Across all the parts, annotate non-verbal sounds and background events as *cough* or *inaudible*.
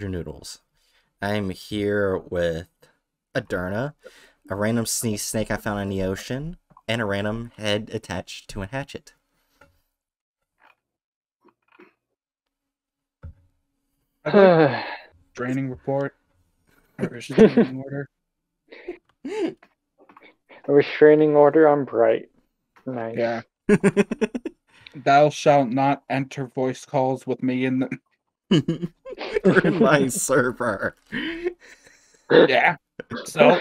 Your Noodles. I'm here with Adurna, a random sea snake I found in the ocean, and a random head attached to a hatchet. *sighs* Training report. *laughs* A restraining order. A restraining order on Bright. Nice. Yeah. Thou shalt not enter voice calls with me in the. *laughs* You're my server. Yeah. So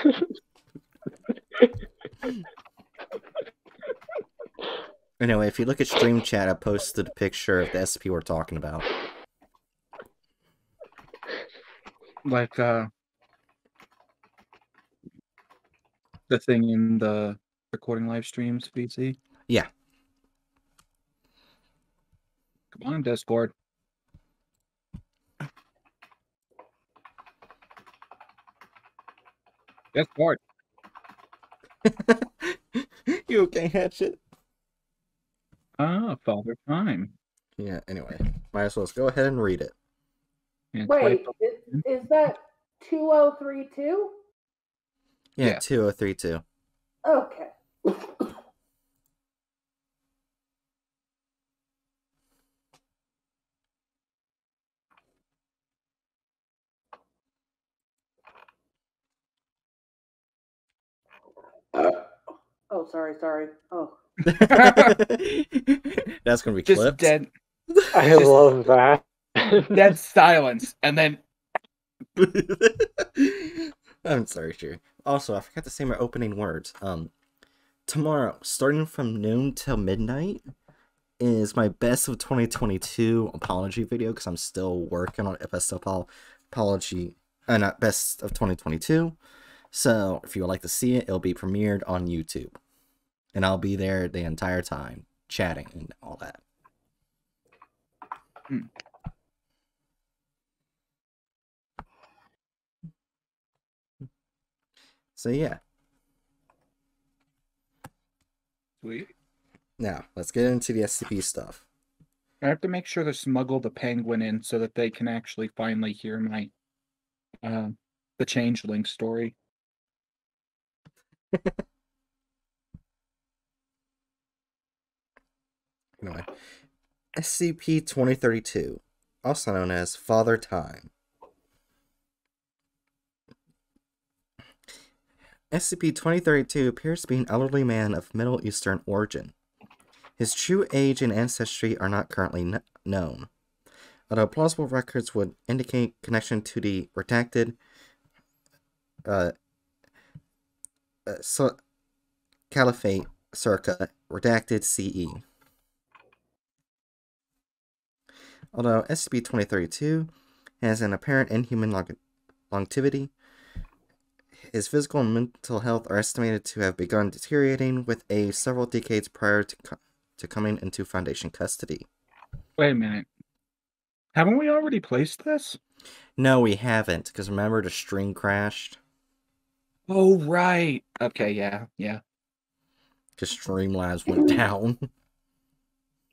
Anyway, if you look at stream chat, I posted a picture of the SP we're talking about. like uh the thing in the recording live streams VC. Yeah. Come on, Discord. Discord. *laughs* you okay, hatchet? Ah, Father Time. Yeah, anyway, might as well just go ahead and read it. Yeah, Wait, is, is that 2032? Yeah, Yeah. 2032. Okay. *laughs* Oh, sorry, sorry. Oh, *laughs* That's gonna be just clipped. dead I Just- love that. dead silence and then *laughs* I'm sorry, sure. Also, I forgot to say my opening words. Um, tomorrow, starting from noon till midnight, is my best of 2022 apology video because I'm still working on best of apology, uh, not best of 2022. So, if you would like to see it, it'll be premiered on YouTube, and I'll be there the entire time, chatting and all that. Hmm. So yeah. sweet. Now, let's get into the SCP stuff. I have to make sure to smuggle the penguin in so that they can actually finally hear my uh, the changeling story. *laughs* Anyway, SCP 2032, also known as Father Time. SCP 2032 appears to be an elderly man of Middle Eastern origin. His true age and ancestry are not currently kn- known, although plausible records would indicate connection to the redacted uh, uh, so, Caliphate circa redacted. CE. Although SCP-2032 has an apparent inhuman long- longevity, his physical and mental health are estimated to have begun deteriorating with a several decades prior to, co- to coming into Foundation custody. Wait a minute. Haven't we already placed this? No, we haven't, because remember the string crashed? Oh right. Okay, yeah, yeah. Because Streamlabs went down. *laughs*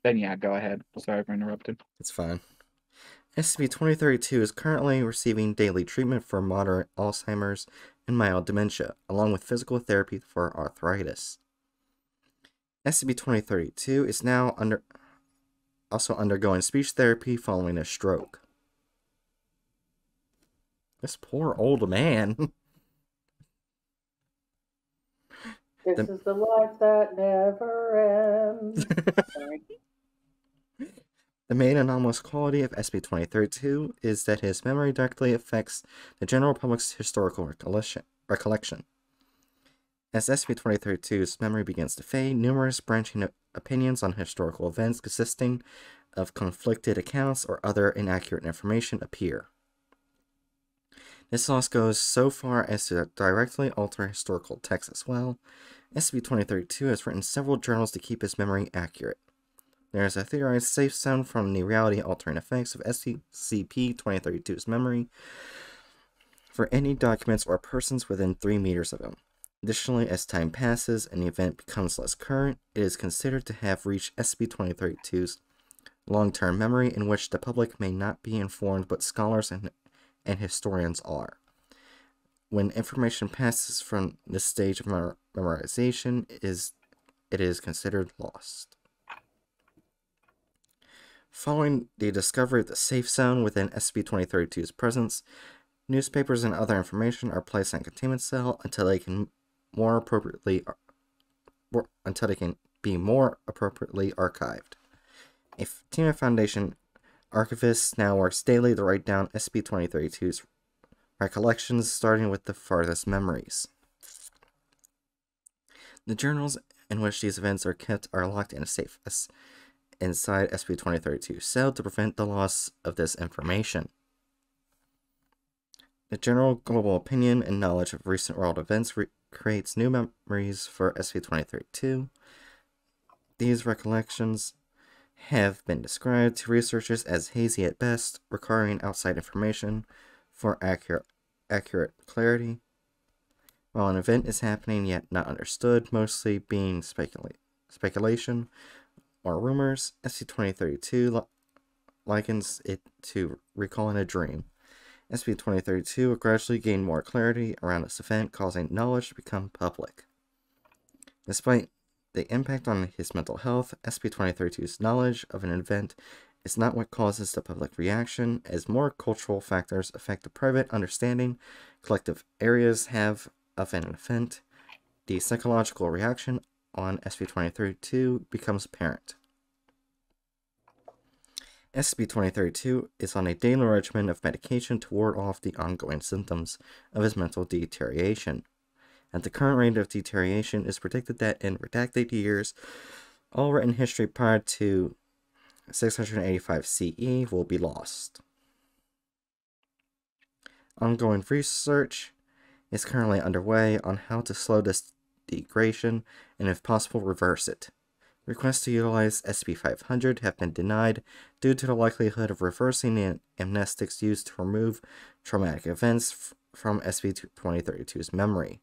Then yeah, go ahead. Sorry for interrupting. It's fine. SCP-2032 is currently receiving daily treatment for moderate Alzheimer's and mild dementia, along with physical therapy for arthritis. SCP-2032 is now under also undergoing speech therapy following a stroke. This poor old man. *laughs* this The- is the life that never ends. *laughs* The main anomalous quality of SCP-2032 is that his memory directly affects the general public's historical recollection. recollection. As SCP-2032's memory begins to fade, numerous branching opinions on historical events consisting of conflicted accounts or other inaccurate information appear. This loss goes so far as to directly alter historical texts as well. SCP-2032 has written several journals to keep his memory accurate. There is a theorized safe zone from the reality altering effects of SCP 2032's memory for any documents or persons within 3 meters of him. Additionally, as time passes and the event becomes less current, it is considered to have reached SCP 2032's long term memory in which the public may not be informed, but scholars and and historians are. When information passes from this stage of memorization, is it is considered lost. Following the discovery of the safe zone within SCP-2032's presence, newspapers and other information are placed in a containment cell until they can more appropriately until they can be more appropriately archived. A team of Foundation archivists now works daily to write down SCP-2032's recollections, starting with the farthest memories. The journals in which these events are kept are locked in a safe inside SCP-2032 cell to prevent the loss of this information. The general global opinion and knowledge of recent world events re- creates new memories for SCP-2032. These recollections have been described to researchers as hazy at best, requiring outside information for accurate, accurate clarity. While an event is happening yet not understood, mostly being specula- speculation or rumors, SC2032 li- likens it to recalling a dream. SCP-2032 will gradually gain more clarity around this event, causing knowledge to become public. Despite the impact on his mental health, SCP-2032's knowledge of an event is not what causes the public reaction, as more cultural factors affect the private understanding collective areas have of an event. The psychological reaction on SCP-2032 becomes apparent. SCP-2032 is on a daily regimen of medication to ward off the ongoing symptoms of his mental deterioration. At the current rate of deterioration, it is predicted that in redacted years, all written history prior to 685 CE will be lost. Ongoing research is currently underway on how to slow this degradation and, if possible, reverse it. Requests to utilize SCP-500 have been denied due to the likelihood of reversing the amnestics used to remove traumatic events from SCP-2032's memory.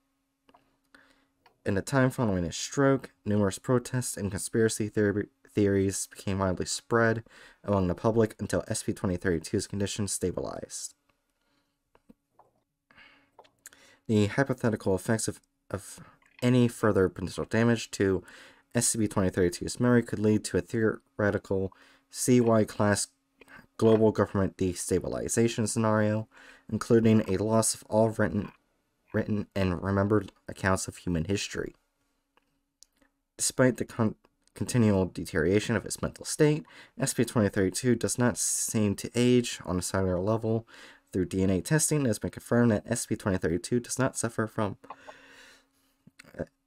In the time following his stroke, numerous protests and conspiracy theory- theories became widely spread among the public until SCP-2032's condition stabilized. The hypothetical effects of, of any further potential damage to SCP-2032's memory could lead to a theoretical CY class global government destabilization scenario, including a loss of all written, written and remembered accounts of human history. Despite the con- continual deterioration of its mental state, SP2032 does not seem to age on a cellular level. Through DNA testing, it has been confirmed that SP2032 does not suffer from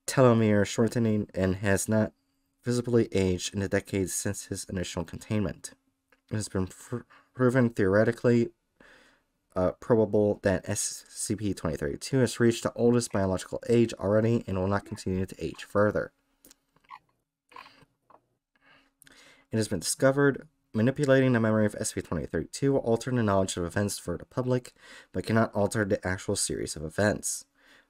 telomere shortening and has not visibly aged in the decades since his initial containment. It has been pr- proven theoretically uh, probable that SCP 2032 has reached the oldest biological age already and will not continue to age further. It has been discovered manipulating the memory of SCP 2032 will alter the knowledge of events for the public, but cannot alter the actual series of events.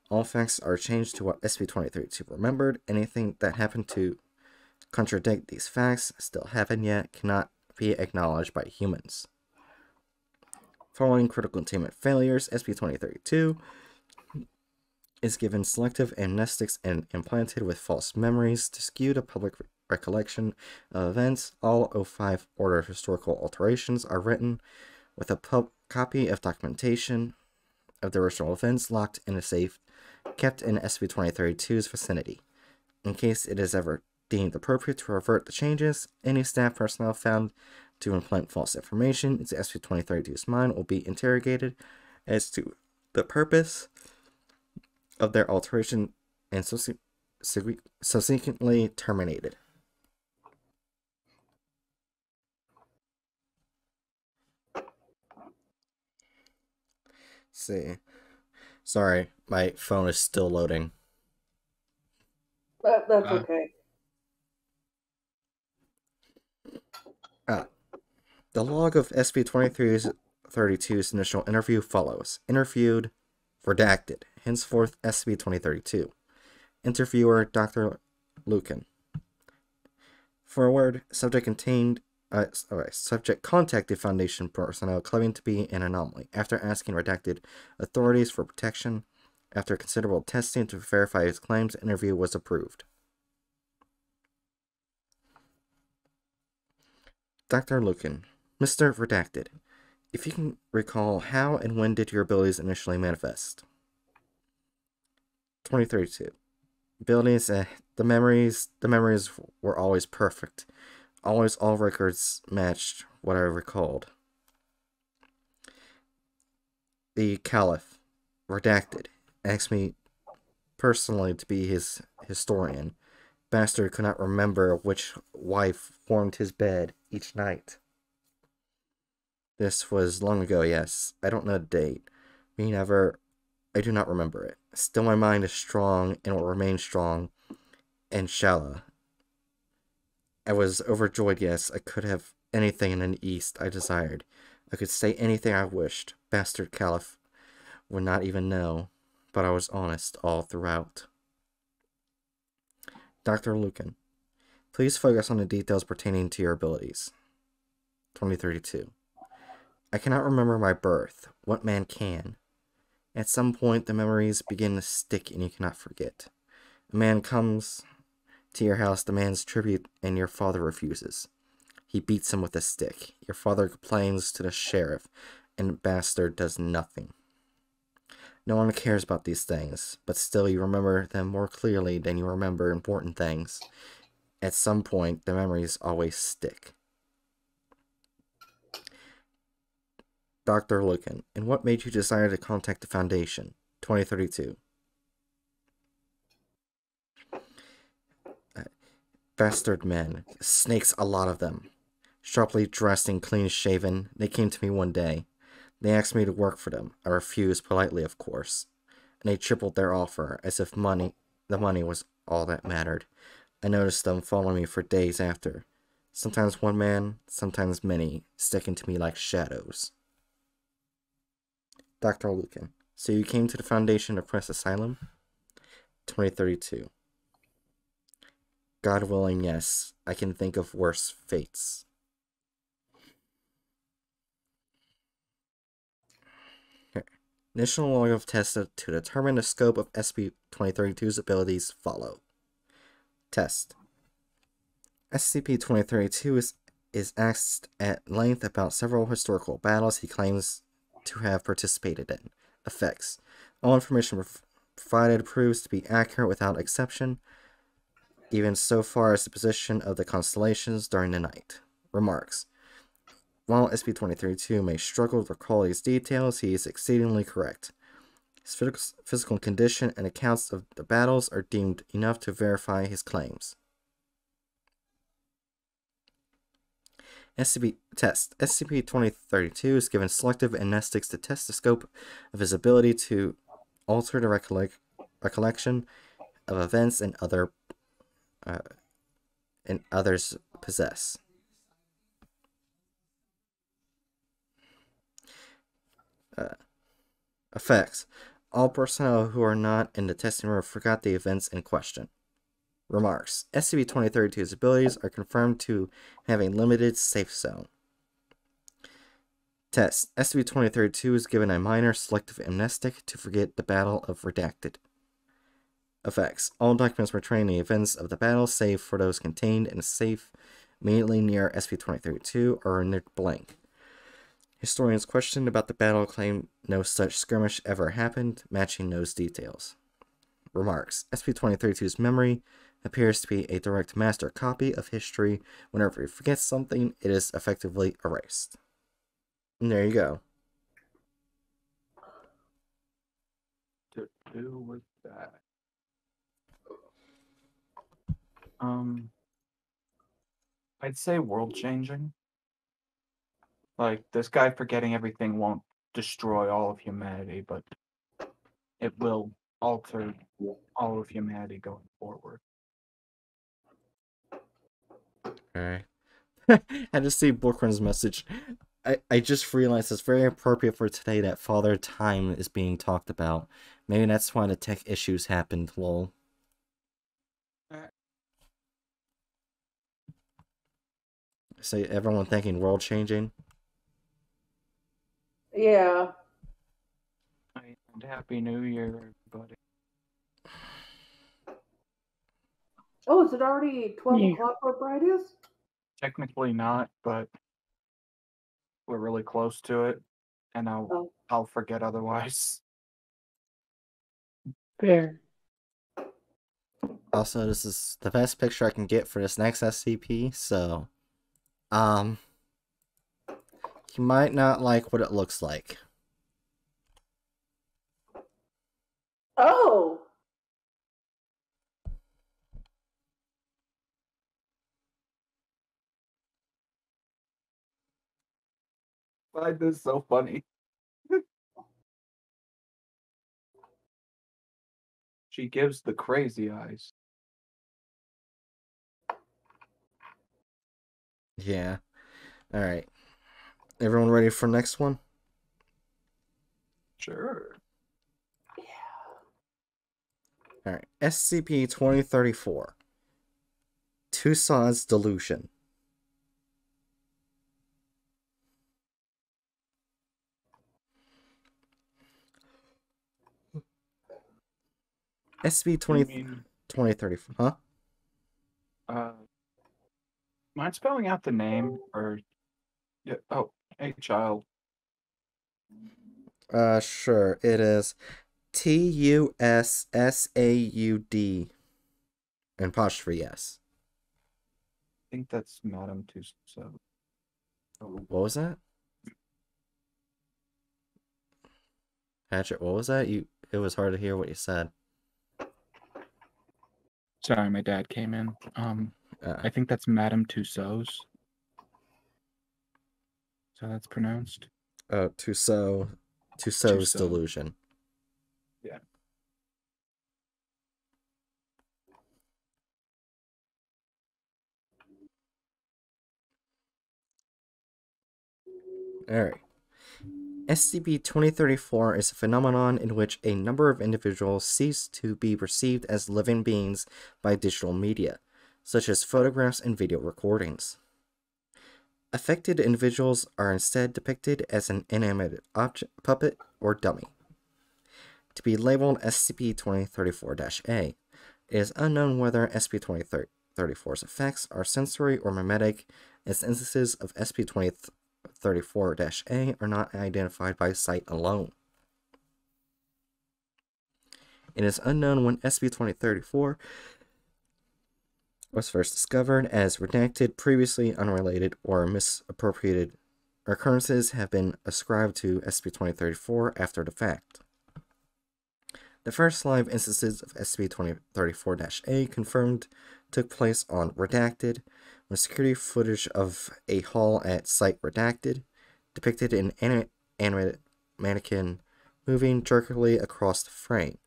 All facts are changed to what SCP-2032 remembered. Anything that happened to contradict these facts, still haven't yet, cannot be acknowledged by humans. Following critical containment failures, SCP-2032 is given selective amnestics and implanted with false memories to skew the public recollection of events. All O5 order historical alterations are written with a copy of documentation of the original events locked in a safe kept in SCP-2032's vicinity. In case it is ever deemed appropriate to revert the changes, any staff personnel found to implant false information into SCP-2032's mind will be interrogated as to the purpose of their alteration and subse- subse- subsequently terminated. See. Sorry, my phone is still loading. That, that's Uh, okay. The log of SB 2032's initial interview follows. Interviewed, redacted, henceforth SB 2032. Interviewer Dr. Lucan. Forward, subject contained Uh, alright, subject contacted Foundation personnel claiming to be an anomaly. After asking redacted authorities for protection, after considerable testing to verify his claims, interview was approved. Dr. Lucan, Mr. Redacted, if you can recall, how and when did your abilities initially manifest? 2032. Abilities, eh, the memories, the memories were always perfect. Always all records matched what I recalled. The Caliph, Redacted, asked me personally to be his historian. Bastard could not remember which wife formed his bed each night. This was long ago, yes. I don't know the date. Me never. I do not remember it. Still, my mind is strong and will remain strong. Inshallah. I was overjoyed, yes. I could have anything in the East I desired. I could say anything I wished. Bastard Caliph would not even know, but I was honest all throughout. Dr. Lucan, please focus on the details pertaining to your abilities. 2032. I cannot remember my birth. What man can? At some point, the memories begin to stick and you cannot forget. A man comes to your house, demands tribute, and your father refuses. He beats him with a stick. Your father complains to the sheriff, and bastard does nothing. No one cares about these things, but still you remember them more clearly than you remember important things. At some point, the memories always stick. Dr. Lucan, and what made you desire to contact the Foundation? 2032. Bastard men. Snakes, a lot of them. Sharply dressed and clean shaven, they came to me one day. They asked me to work for them. I refused politely, of course. And they tripled their offer, as if money the money was all that mattered. I noticed them following me for days after. Sometimes one man, sometimes many, sticking to me like shadows. Dr. Lucan. So you came to the Foundation to press asylum? 2032. God willing, yes. I can think of worse fates. Initial log of tests to determine the scope of SCP-2032's abilities follow. Test. SCP-2032 is, is asked at length about several historical battles he claims to have participated in. Effects. All information provided proves to be accurate without exception, even so far as the position of the constellations during the night. Remarks. While SB-2032 may struggle to recall these details, he is exceedingly correct. His physical condition and accounts of the battles are deemed enough to verify his claims. SCP test. SCP-2032 is given selective amnestics to test the scope of his ability to alter the recollec- recollection of events and other uh, and others possess. Uh, effects. All personnel who are not in the testing room forgot the events in question. Remarks. SCP-2032's abilities are confirmed to have a limited safe zone. Test. SCP-2032 is given a minor selective amnestic to forget the Battle of Redacted. Effects. All documents portraying the events of the battle, save for those contained in a safe immediately near SP-2032, are rendered blank. Historians questioned about the battle claim no such skirmish ever happened, matching those details. Remarks. SCP-2032's memory appears to be a direct master copy of history. Whenever it forgets something, it is effectively erased. And there you go. to do with that? Um, I'd say world changing. Like this guy forgetting everything won't destroy all of humanity, but it will alter all of humanity going forward. Alright. *laughs* I just see Borkman's message. I, I just realized it's very appropriate for today that Father Time is being talked about. Maybe that's why the tech issues happened, lol. So everyone thinking world changing. Yeah. And happy New Year, everybody. Oh, is it already 12 Yeah. o'clock where Bright is? Technically not, but we're really close to it, and I'll Oh. I'll forget otherwise. Fair. Also, this is the best picture I can get for this next SCP, so um you might not like what it looks like. Oh. I find this so funny. *laughs* she gives the crazy eyes. Yeah. Alright. Everyone ready for next one? Sure. Yeah. Alright. SCP 2034. Tussaud's Delusion. SCP You 20, 2034. Huh? uh, mind spelling out the name or? Yeah. Oh, hey, child. Uh, sure. It is T U S S A U D. And apostrophe S. I think that's Madame Tussauds. Oh, What was that? Hatchet, what was that? You it was hard to hear what you said. Sorry, my dad came in. Um, Uh, I think that's Madame Tussauds. So that's pronounced. oh, Tussaud Tussaud's Tussaud. delusion. Yeah. Alright. SCP 2034 is a phenomenon in which a number of individuals cease to be perceived as living beings by digital media, such as photographs and video recordings. Affected individuals are instead depicted as an inanimate object, puppet, or dummy. To be labeled SCP 2034 A, it is unknown whether SCP 2034's effects are sensory or memetic, as instances of SCP 2034 A are not identified by sight alone. It is unknown when SCP 2034 was first discovered, as redacted, previously unrelated, or misappropriated occurrences have been ascribed to SCP 2034 after the fact. The first live instances of SCP 2034 A confirmed took place on Redacted, when security footage of a hall at Site Redacted depicted an anim- animated mannequin moving jerkily across the frame.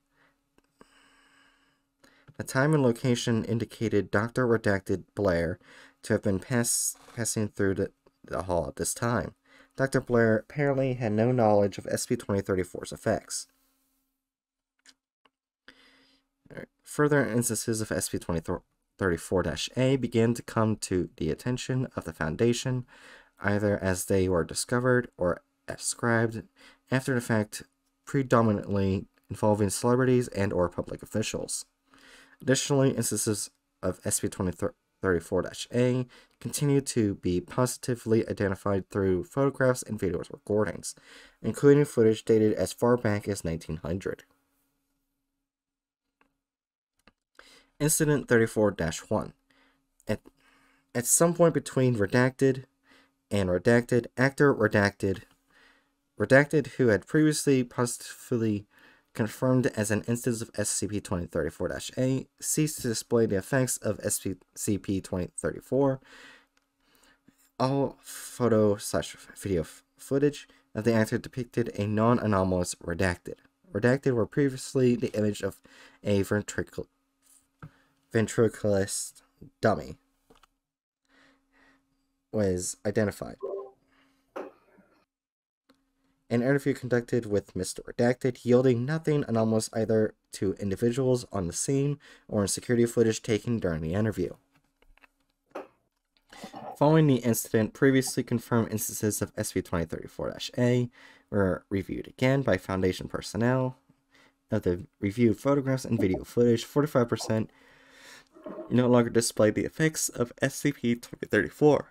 The time and location indicated Dr. Redacted Blair to have been pass- passing through the, the hall at this time. Dr. Blair apparently had no knowledge of SCP 2034's effects. Alright, Further instances of SP-2034-A began to come to the attention of the Foundation, either as they were discovered or ascribed after the fact, predominantly involving celebrities and or public officials. Additionally, instances of SP2034-A continue to be positively identified through photographs and video recordings, including footage dated as far back as 1900. Incident 34-1 At, at some point between Redacted and Redacted, actor Redacted, Redacted, who had previously positively confirmed as an instance of SCP-2034-A, ceased to display the effects of SCP-2034. All photo slash video footage of the actor depicted a non-anomalous Redacted. Redacted were previously the image of a ventricle ventriculist dummy was identified. An interview conducted with Mr. Redacted yielding nothing anomalous either to individuals on the scene or in security footage taken during the interview. Following the incident, previously confirmed instances of SV2034-A were reviewed again by Foundation personnel. Of the reviewed photographs and video footage, 45% no longer display the effects of SCP-2034.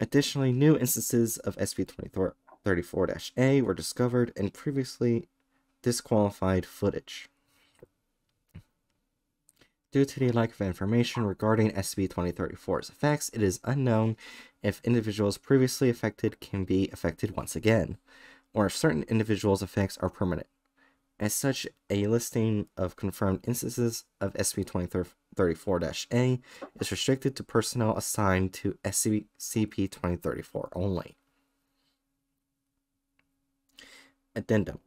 Additionally, new instances of SCP-2034-A were discovered in previously disqualified footage. Due to the lack of information regarding SCP-2034's effects, it is unknown if individuals previously affected can be affected once again, or if certain individuals' effects are permanent. As such, a listing of confirmed instances of SCP-2034-A is restricted to personnel assigned to SCP-2034 only. Addendum.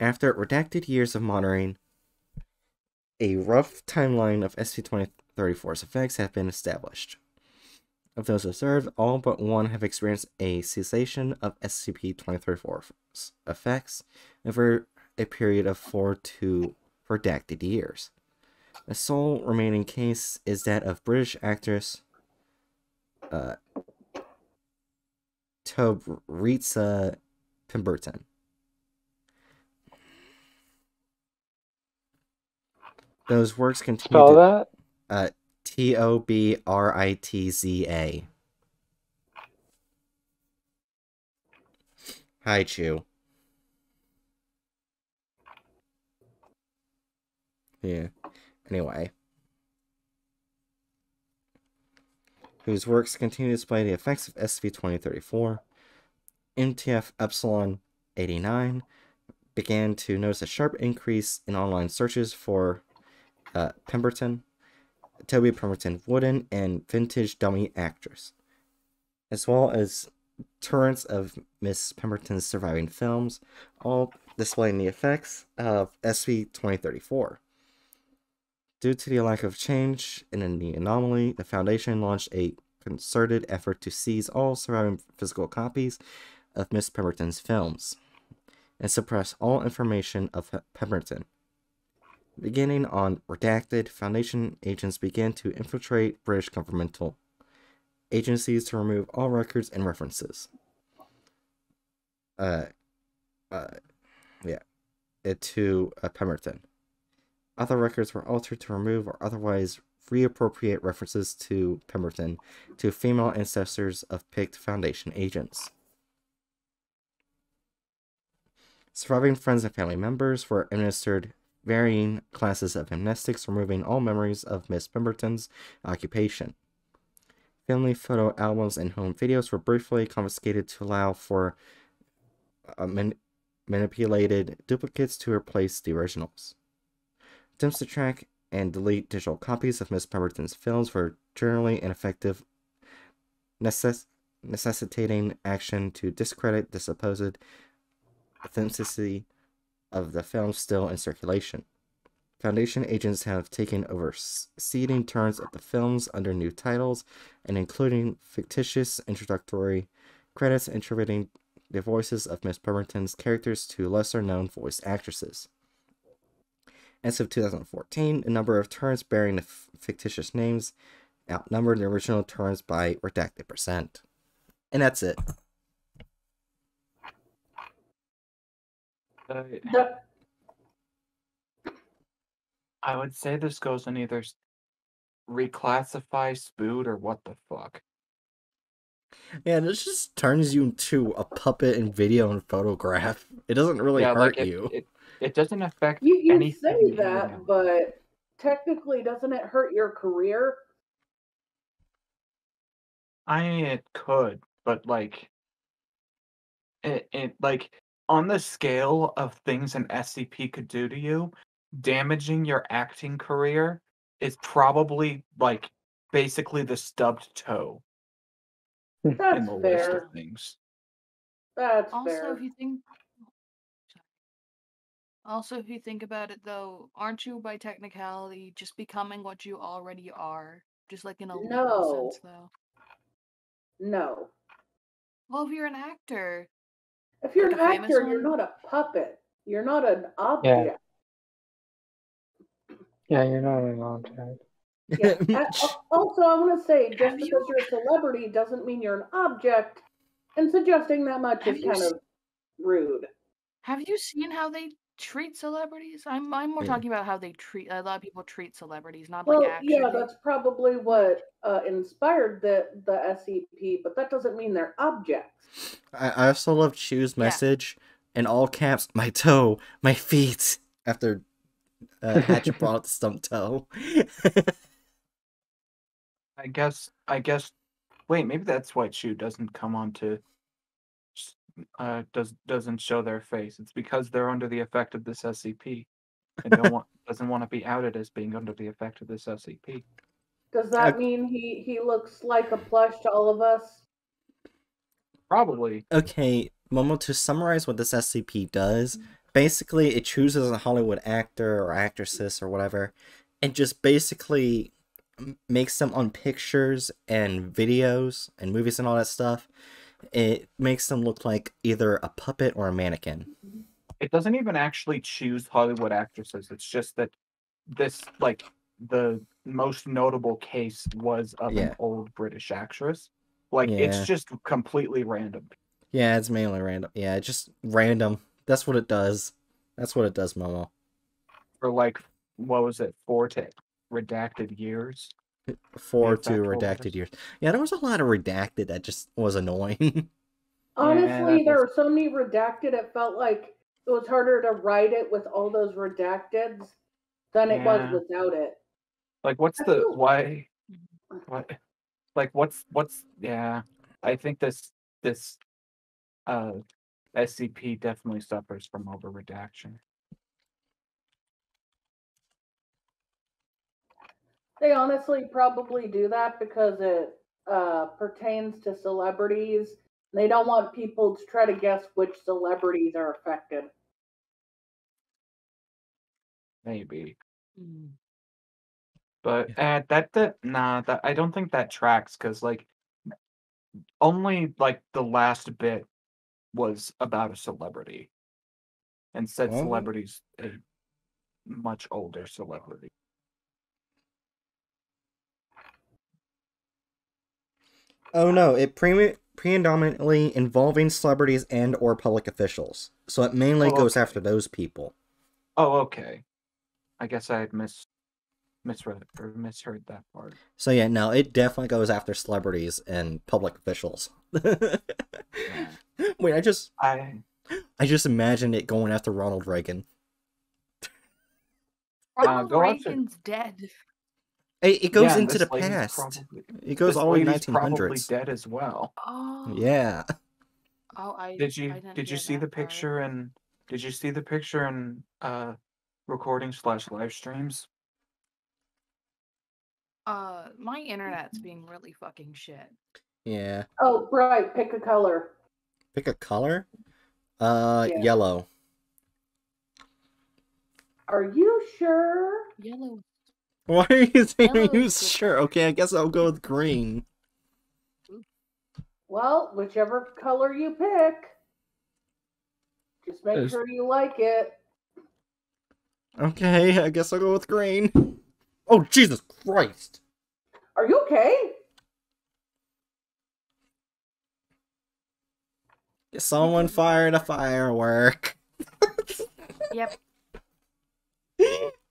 After redacted years of monitoring, a rough timeline of SCP-2034's effects have been established. Of those observed, all but one have experienced a cessation of SCP-2034's effects over a period of four to redacted years. The sole remaining case is that of British actress uh, Tobritza Pemberton. Those works continue Spell to that? uh, T O B R I T Z A. Hi, Chu. Yeah. Anyway. Whose works continue to display the effects of SCP-2034. MTF Epsilon 89 began to notice a sharp increase in online searches for uh, Pemberton, Toby Pemberton Wooden, and Vintage Dummy Actress, as well as torrents of Miss Pemberton's surviving films, all displaying the effects of SCP-2034. Due to the lack of change in the anomaly, the Foundation launched a concerted effort to seize all surviving physical copies of Miss Pemberton's films and suppress all information of Pemberton. Beginning on Redacted, Foundation agents began to infiltrate British governmental agencies to remove all records and references. Uh, uh, yeah, to uh, Pemberton. Other records were altered to remove or otherwise reappropriate references to Pemberton to female ancestors of picked Foundation agents. Surviving friends and family members were administered varying classes of amnestics, removing all memories of Miss Pemberton's occupation. Family photo albums and home videos were briefly confiscated to allow for uh, man- manipulated duplicates to replace the originals. Attempts to track and delete digital copies of Miss Pemberton's films were generally ineffective, necess- necessitating action to discredit the supposed authenticity of the films still in circulation. Foundation agents have taken over seeding torrents of the films under new titles and including fictitious introductory credits attributing the voices of Miss Pemberton's characters to lesser known voice actresses. As of 2014, the number of torrents bearing the fictitious names outnumbered the original torrents by redacted percent. And that's it. Uh, I would say this goes in either reclassify, spoot, or what the fuck. Yeah, this just turns you into a puppet in video and photograph. It doesn't really yeah, hurt like it, you. It, it doesn't affect You, you anything. say you that, know. but technically, doesn't it hurt your career? I mean, it could, but like, it, it like on the scale of things an SCP could do to you, damaging your acting career is probably like basically the stubbed toe in That's the list of things. That's Also, fair. if you think, sorry. Also if you think about it, though, aren't you by technicality just becoming what you already are, just like in a literal No. sense, though? No. Well, if you're an actor, If you're Like an a famous actor, you're one? not a puppet. You're not an object. Yeah, you're not an object. Yeah. *laughs* Also, I want to say, just Have because you- you're a celebrity doesn't mean you're an object, and suggesting that much Have is kind s- of rude. Have you seen how they treat celebrities? I'm I'm more Yeah. talking about how they treat a lot of people treat celebrities, not Well, like actually. yeah, that's probably what uh, inspired the the SCP, but that doesn't mean they're objects. I, I also love Chu's Yeah. message in all caps, my toe, my feet, after uh, Hatchet brought up the stump toe. *laughs* I guess. I guess. Wait, maybe that's why Chu doesn't come on to. S- Uh, does doesn't show their face. It's because they're under the effect of this SCP, *laughs* and don't want doesn't want to be outed as being under the effect of this SCP. Does that mean he he looks like a plush to all of us? Probably. okay, Momo, to summarize what this SCP does, basically it chooses a Hollywood actor or actresses or whatever, and just basically makes them on pictures and videos and movies and all that stuff. It makes them look like either a puppet or a mannequin. It doesn't even actually choose Hollywood actresses. It's just that this like the most notable case was of Yeah. an old British actress. Like Yeah. it's just completely random. Yeah, it's mainly random. Yeah, just random. That's what it does. That's what it does, Momo. For like what was it, four to redacted years? Four If to that's what it redacted years. Yeah, there was a lot of redacted that just was annoying. *laughs* Honestly, that there was- were so many redacted. It felt like it was harder to write it with all those redacteds than it was without it. Like what's I the feel- why *laughs* what like what's what's yeah. I think this this uh SCP definitely suffers from over redaction. They honestly probably do that because it uh, pertains to celebrities. They don't want people to try to guess which celebrities are affected. Maybe. Mm. But uh, that that nah, that I don't think that tracks because like only like the last bit was about a celebrity, and said Oh. celebrity's a much older celebrity. Oh no, it pre- predominantly involving celebrities and or public officials. So it mainly Oh, goes okay. after those people. Oh, okay. I guess I had mis misread or misheard that part. So yeah, no, it definitely goes after celebrities and public officials. *laughs* Wait, I just I I just imagined it going after Ronald Reagan. Ronald uh, go after- Reagan's dead. It, it goes yeah, into the past. Probably, It goes all the way lady's probably 1900s. dead as well. Oh. Yeah. Oh, I Did you didn't did you see the that part. picture and did you see the picture and uh recording slash live streams? Uh, my internet's being really fucking shit. Yeah. Oh, right. Pick a color. Pick a color. Uh, Yeah. yellow. Are you sure? Yellow. Why are you saying Yellow are you sure? Okay, I guess I'll go with green. Well, whichever color you pick, just make Yes. sure you like it. Okay, I guess I'll go with green. Oh Jesus Christ! Are you okay? Someone fired a firework. Yep. *laughs*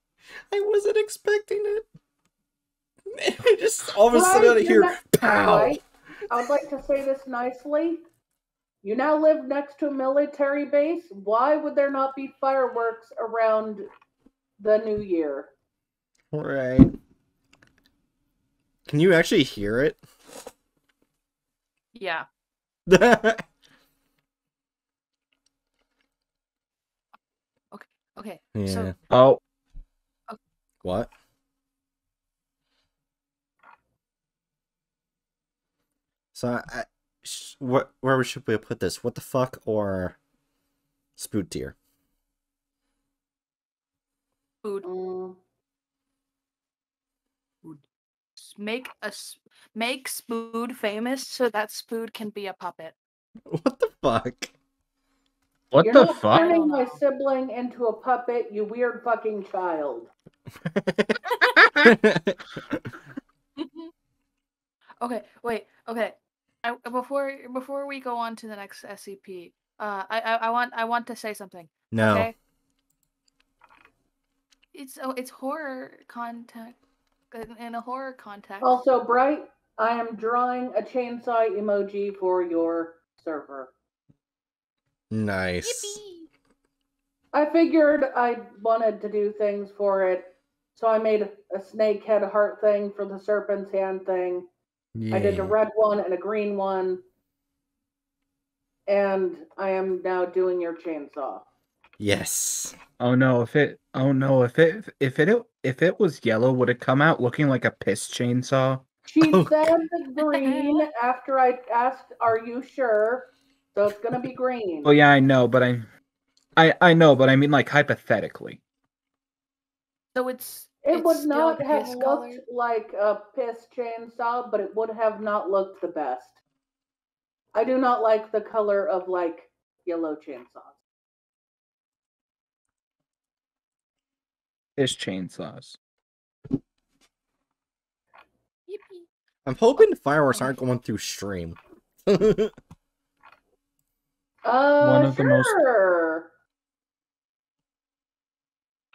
I wasn't expecting it. *laughs* I just all of a sudden out of here, not- pow! Right? I would like to say this nicely. You now live next to a military base. Why would there not be fireworks around the new year? Right. Can you actually hear it? Yeah. *laughs* Okay. yeah. So Oh, What? So I, sh- what? Where should we put this? What the fuck or spoot tier? food. Mm, Make a make Spood famous so that Spood can be a puppet. *laughs* What the fuck? what You're the not fuck? turning my sibling into a puppet, you weird fucking child. *laughs* okay, wait. Okay, I, before before we go on to the next SCP, uh, I, I I want I want to say something. no. Okay. It's oh, it's horror content in- in a horror context. Also, Bright, I am drawing a chainsaw emoji for your server. Nice. Yippee! I figured I wanted to do things for it, so I made a snake head heart thing for the serpent's hand thing. I did a red one and a green one. And I am now doing your chainsaw. Yes. Oh no! If it oh no! If it if it if it was yellow, would it come out looking like a piss chainsaw? She *laughs* Oh, said green after I asked, Are you sure? So it's gonna be green. Oh yeah, I know, but I, I I know, but I mean like hypothetically. So it's It would not have looked colored? like a piss chainsaw, but it would have not looked the best. I do not like the color of like yellow chainsaws. Piss chainsaws. Yippee. I'm hoping the fireworks aren't going through stream. *laughs* Uh, One of the most-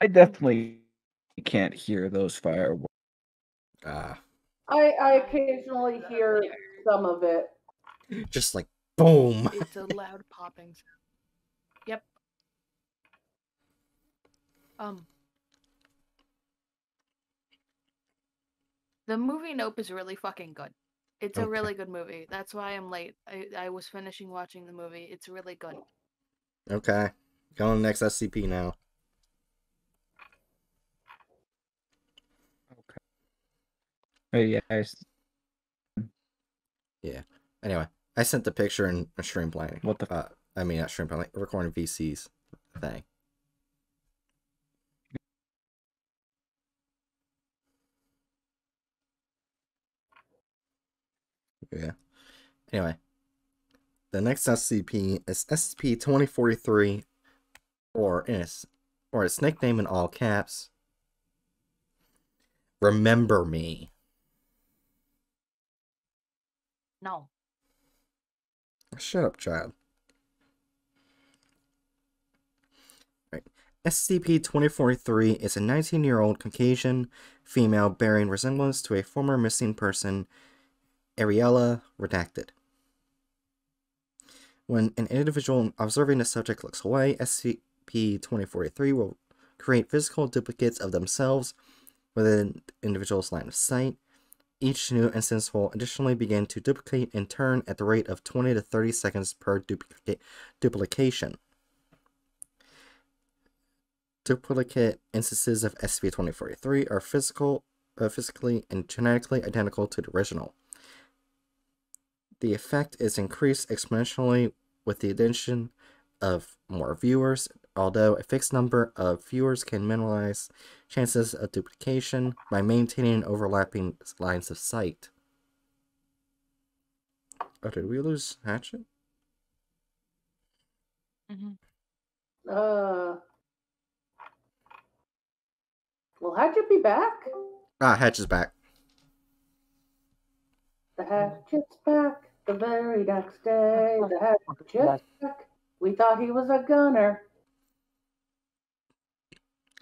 I definitely can't hear those fireworks. Ah, I, I occasionally hear some of it. just like boom. It's a loud popping sound. Yep. Um. The movie Nope is really fucking good. It's a really good movie. That's why I'm late. I, I was finishing watching the movie. It's really good. Okay. Going next SCP now. Oh yeah, I s- Anyway, I sent the picture in a stream planning. What the Uh, I mean, not stream planning, recording VCs thing. Yeah. Anyway, the next SCP is SCP-2043, or in its, or its nickname in all caps. Remember me. No. Shut up, child. Right. SCP-2043 is a 19-year-old Caucasian female bearing resemblance to a former missing person, Ariella Redacted. When an individual observing the subject looks away, SCP-2043 will create physical duplicates of themselves within the individual's line of sight. Each new instance will additionally begin to duplicate in turn at the rate of 20 to 30 seconds per duplica- duplication. Duplicate instances of SCP-2043 are physical, uh, physically and genetically identical to the original. The effect is increased exponentially with the addition of more viewers, although a fixed number of viewers can minimize chances of duplication by maintaining overlapping lines of sight. Oh, did we lose Hatchet? hmm Uh. Will Hatchet be back? Ah, Hatch is back. The Hatchet's back the very next day. The Hatchet's back. We thought he was a gunner.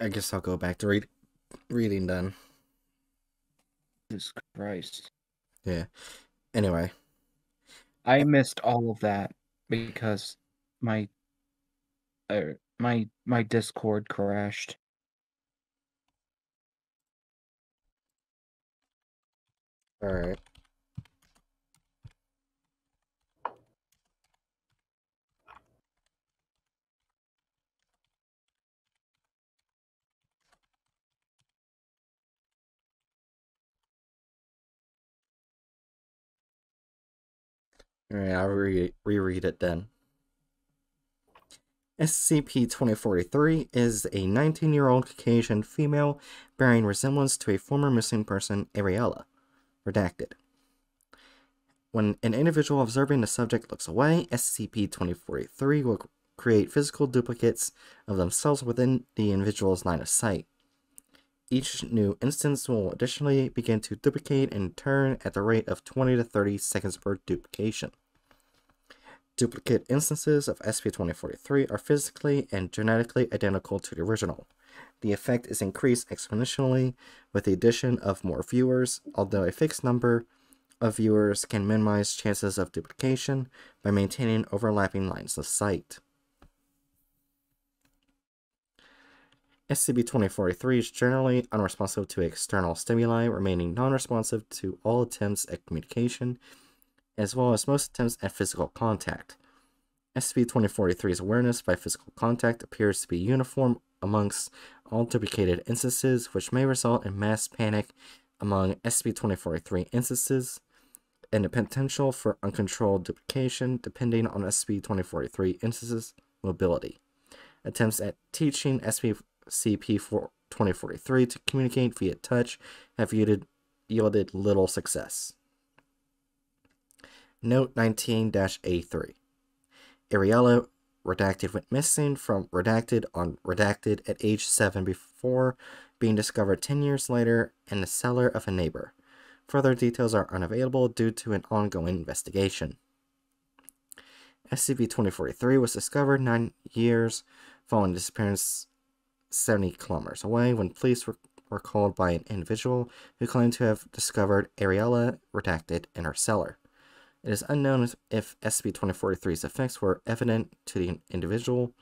I guess I'll go back to read reading then. Jesus Christ. Yeah. Anyway, I missed all of that because my uh, my my Discord crashed. alright. Alright, I'll re- reread it then. SCP-2043 is a 19-year-old Caucasian female bearing resemblance to a former missing person, Ariella. Redacted. When an individual observing the subject looks away, SCP-2043 will create physical duplicates of themselves within the individual's line of sight. Each new instance will additionally begin to duplicate in turn at the rate of 20 to 30 seconds per duplication. Duplicate instances of SCP2043 are physically and genetically identical to the original. The effect is increased exponentially with the addition of more viewers, although a fixed number of viewers can minimize chances of duplication by maintaining overlapping lines of sight. SCP-2043 is generally unresponsive to external stimuli, remaining non-responsive to all attempts at communication, as well as most attempts at physical contact. SCP-2043's awareness by physical contact appears to be uniform amongst all duplicated instances, which may result in mass panic among SCP-2043 instances, and the potential for uncontrolled duplication depending on SCP-2043 instances' mobility. Attempts at teaching SCP-2043 to communicate via touch have yielded, yielded little success. Note 19-A3 Ariella redacted went missing from redacted on redacted at age 7 before being discovered 10 years later in the cellar of a neighbor. Further details are unavailable due to an ongoing investigation. SCP-2043 was discovered nine years following disappearance 70 kilometers away when police were, were called by an individual who claimed to have discovered Ariella redacted in her cellar. It is unknown if SCP-2043's effects were evident to the individual.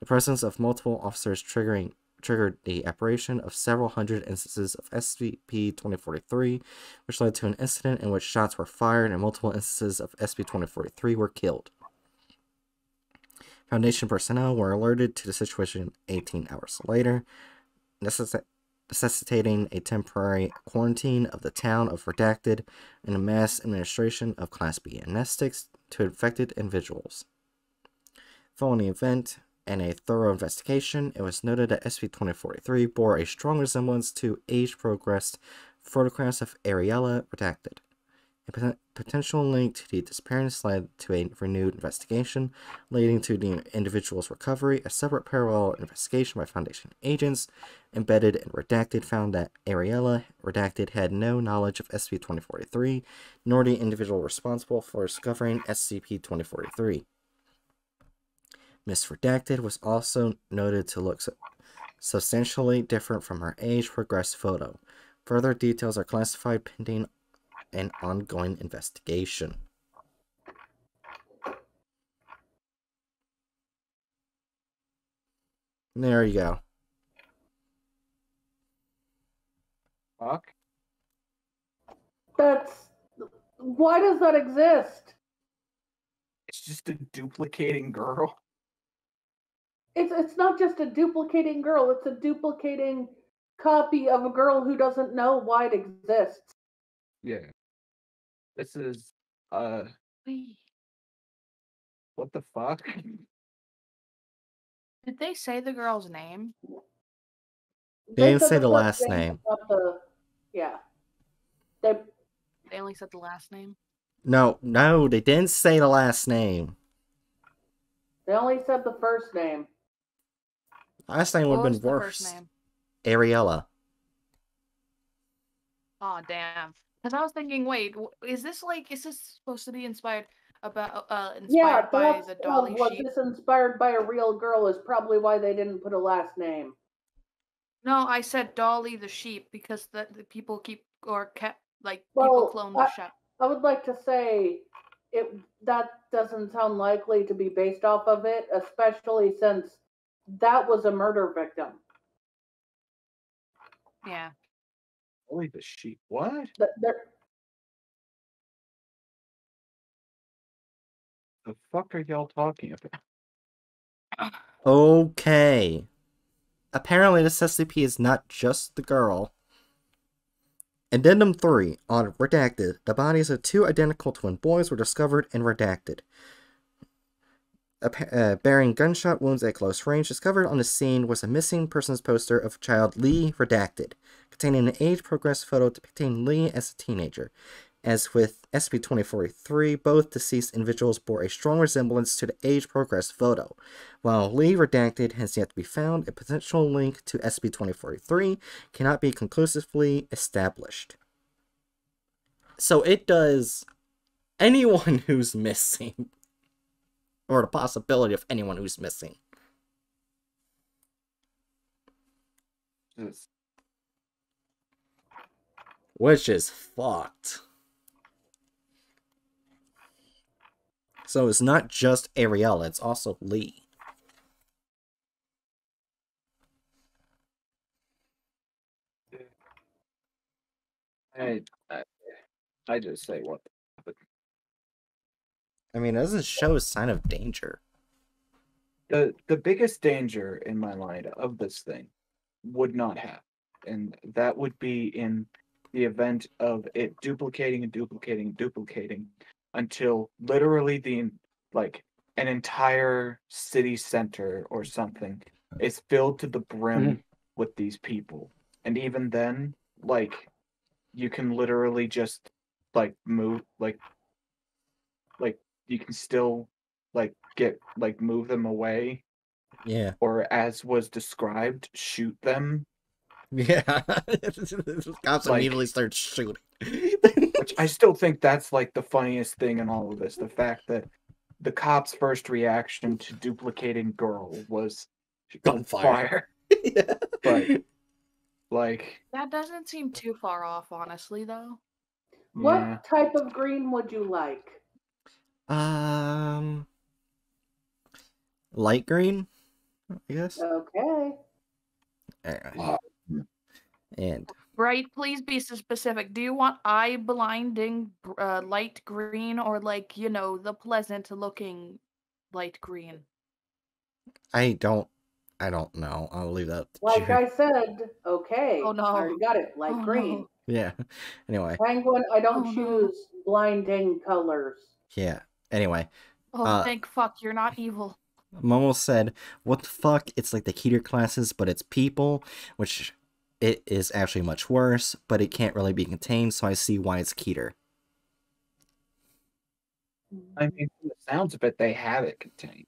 The presence of multiple officers triggering triggered the apparition of several hundred instances of SCP-2043, which led to an incident in which shots were fired and multiple instances of SCP-2043 were killed. Foundation personnel were alerted to the situation 18 hours later, necess- necessitating a temporary quarantine of the town of Redacted and a mass administration of Class B amnestics to infected individuals. Following the event and a thorough investigation, it was noted that SCP-2043 bore a strong resemblance to age-progressed photographs of Ariella Redacted. A potential link to the disappearance led to a renewed investigation, leading to the individual's recovery. A separate parallel investigation by Foundation agents embedded in Redacted found that Ariella Redacted had no knowledge of SCP-2043, nor the individual responsible for discovering SCP-2043. Miss Redacted was also noted to look su- substantially different from her age-progressed photo. Further details are classified pending an ongoing investigation. There you go. Fuck. That's why does that exist? It's just a duplicating girl. It's it's not just a duplicating girl, it's a duplicating copy of a girl who doesn't know why it exists. Yeah. This is uh Wait, what the fuck? *laughs* Did they say the girl's name? They didn't say the last name. the- yeah. They They only said the last name. No, no, they didn't say the last name. they only said the first name. Last name would have been worse. name? Ariella. Oh damn! Because I was thinking, wait, is this like is this supposed to be inspired about uh inspired Yeah, by the Dolly was sheep? this inspired by a real girl is probably why they didn't put a last name. No, I said Dolly the sheep because the, the people keep or kept like Well, people clone the sheep. I would like to say it that doesn't sound likely to be based off of it, especially since that was a murder victim. Yeah. Holy the sheep. What? Th- There, The fuck are y'all talking about? Okay. Apparently, this SCP is not just the girl. Addendum 3 on Redacted. The bodies of two identical twin boys were discovered and redacted. Appa- uh, bearing gunshot wounds at close range, discovered on the scene was a missing persons poster of child Lee Redacted, containing an age-progressed photo depicting Lee as a teenager. As with SCP-2043, both deceased individuals bore a strong resemblance to the age-progressed photo. While Lee Redacted has yet to be found, a potential link to SCP-2043 cannot be conclusively established. So it does anyone *laughs* who's missing, or the possibility of anyone who's missing. It's which is fucked. So it's not just Ariel; it's also Lee. I, I, I just say what happened. I mean, doesn't show a sign of danger. The the biggest danger in my mind of this thing would not have, and that would be in the event of it duplicating and duplicating and duplicating until literally the like an entire city center or something is filled to the brim mm-hmm. with these people. And even then, like you can literally just like move like like you can still like get like move them away yeah or as was described shoot them yeah, *laughs* cops like, immediately start shooting. *laughs* *laughs* which I still think that's like the funniest thing in all of this: the fact that the cops' first reaction to duplicating girl was gunfire. yeah. But like that doesn't seem too far off, honestly, though. What yeah. type of green would you like? Um, light green, I guess. Okay. Eh, and right, please be specific. Do you want eye blinding uh, light green or like you know the pleasant looking light green? I don't. I don't know. I'll leave that. Like you. I said, okay. Oh no, I got it. Light oh, green. No. Yeah. *laughs* Anyway. Penguin, I don't oh, choose no. blinding colors. Yeah. Anyway. Oh, uh, thank fuck, you're not evil. Momo said, What the fuck? It's like the Keter classes, but it's people, which it is actually much worse, but it can't really be contained, so I see why it's Keter. I mean, it sounds a they have it contained.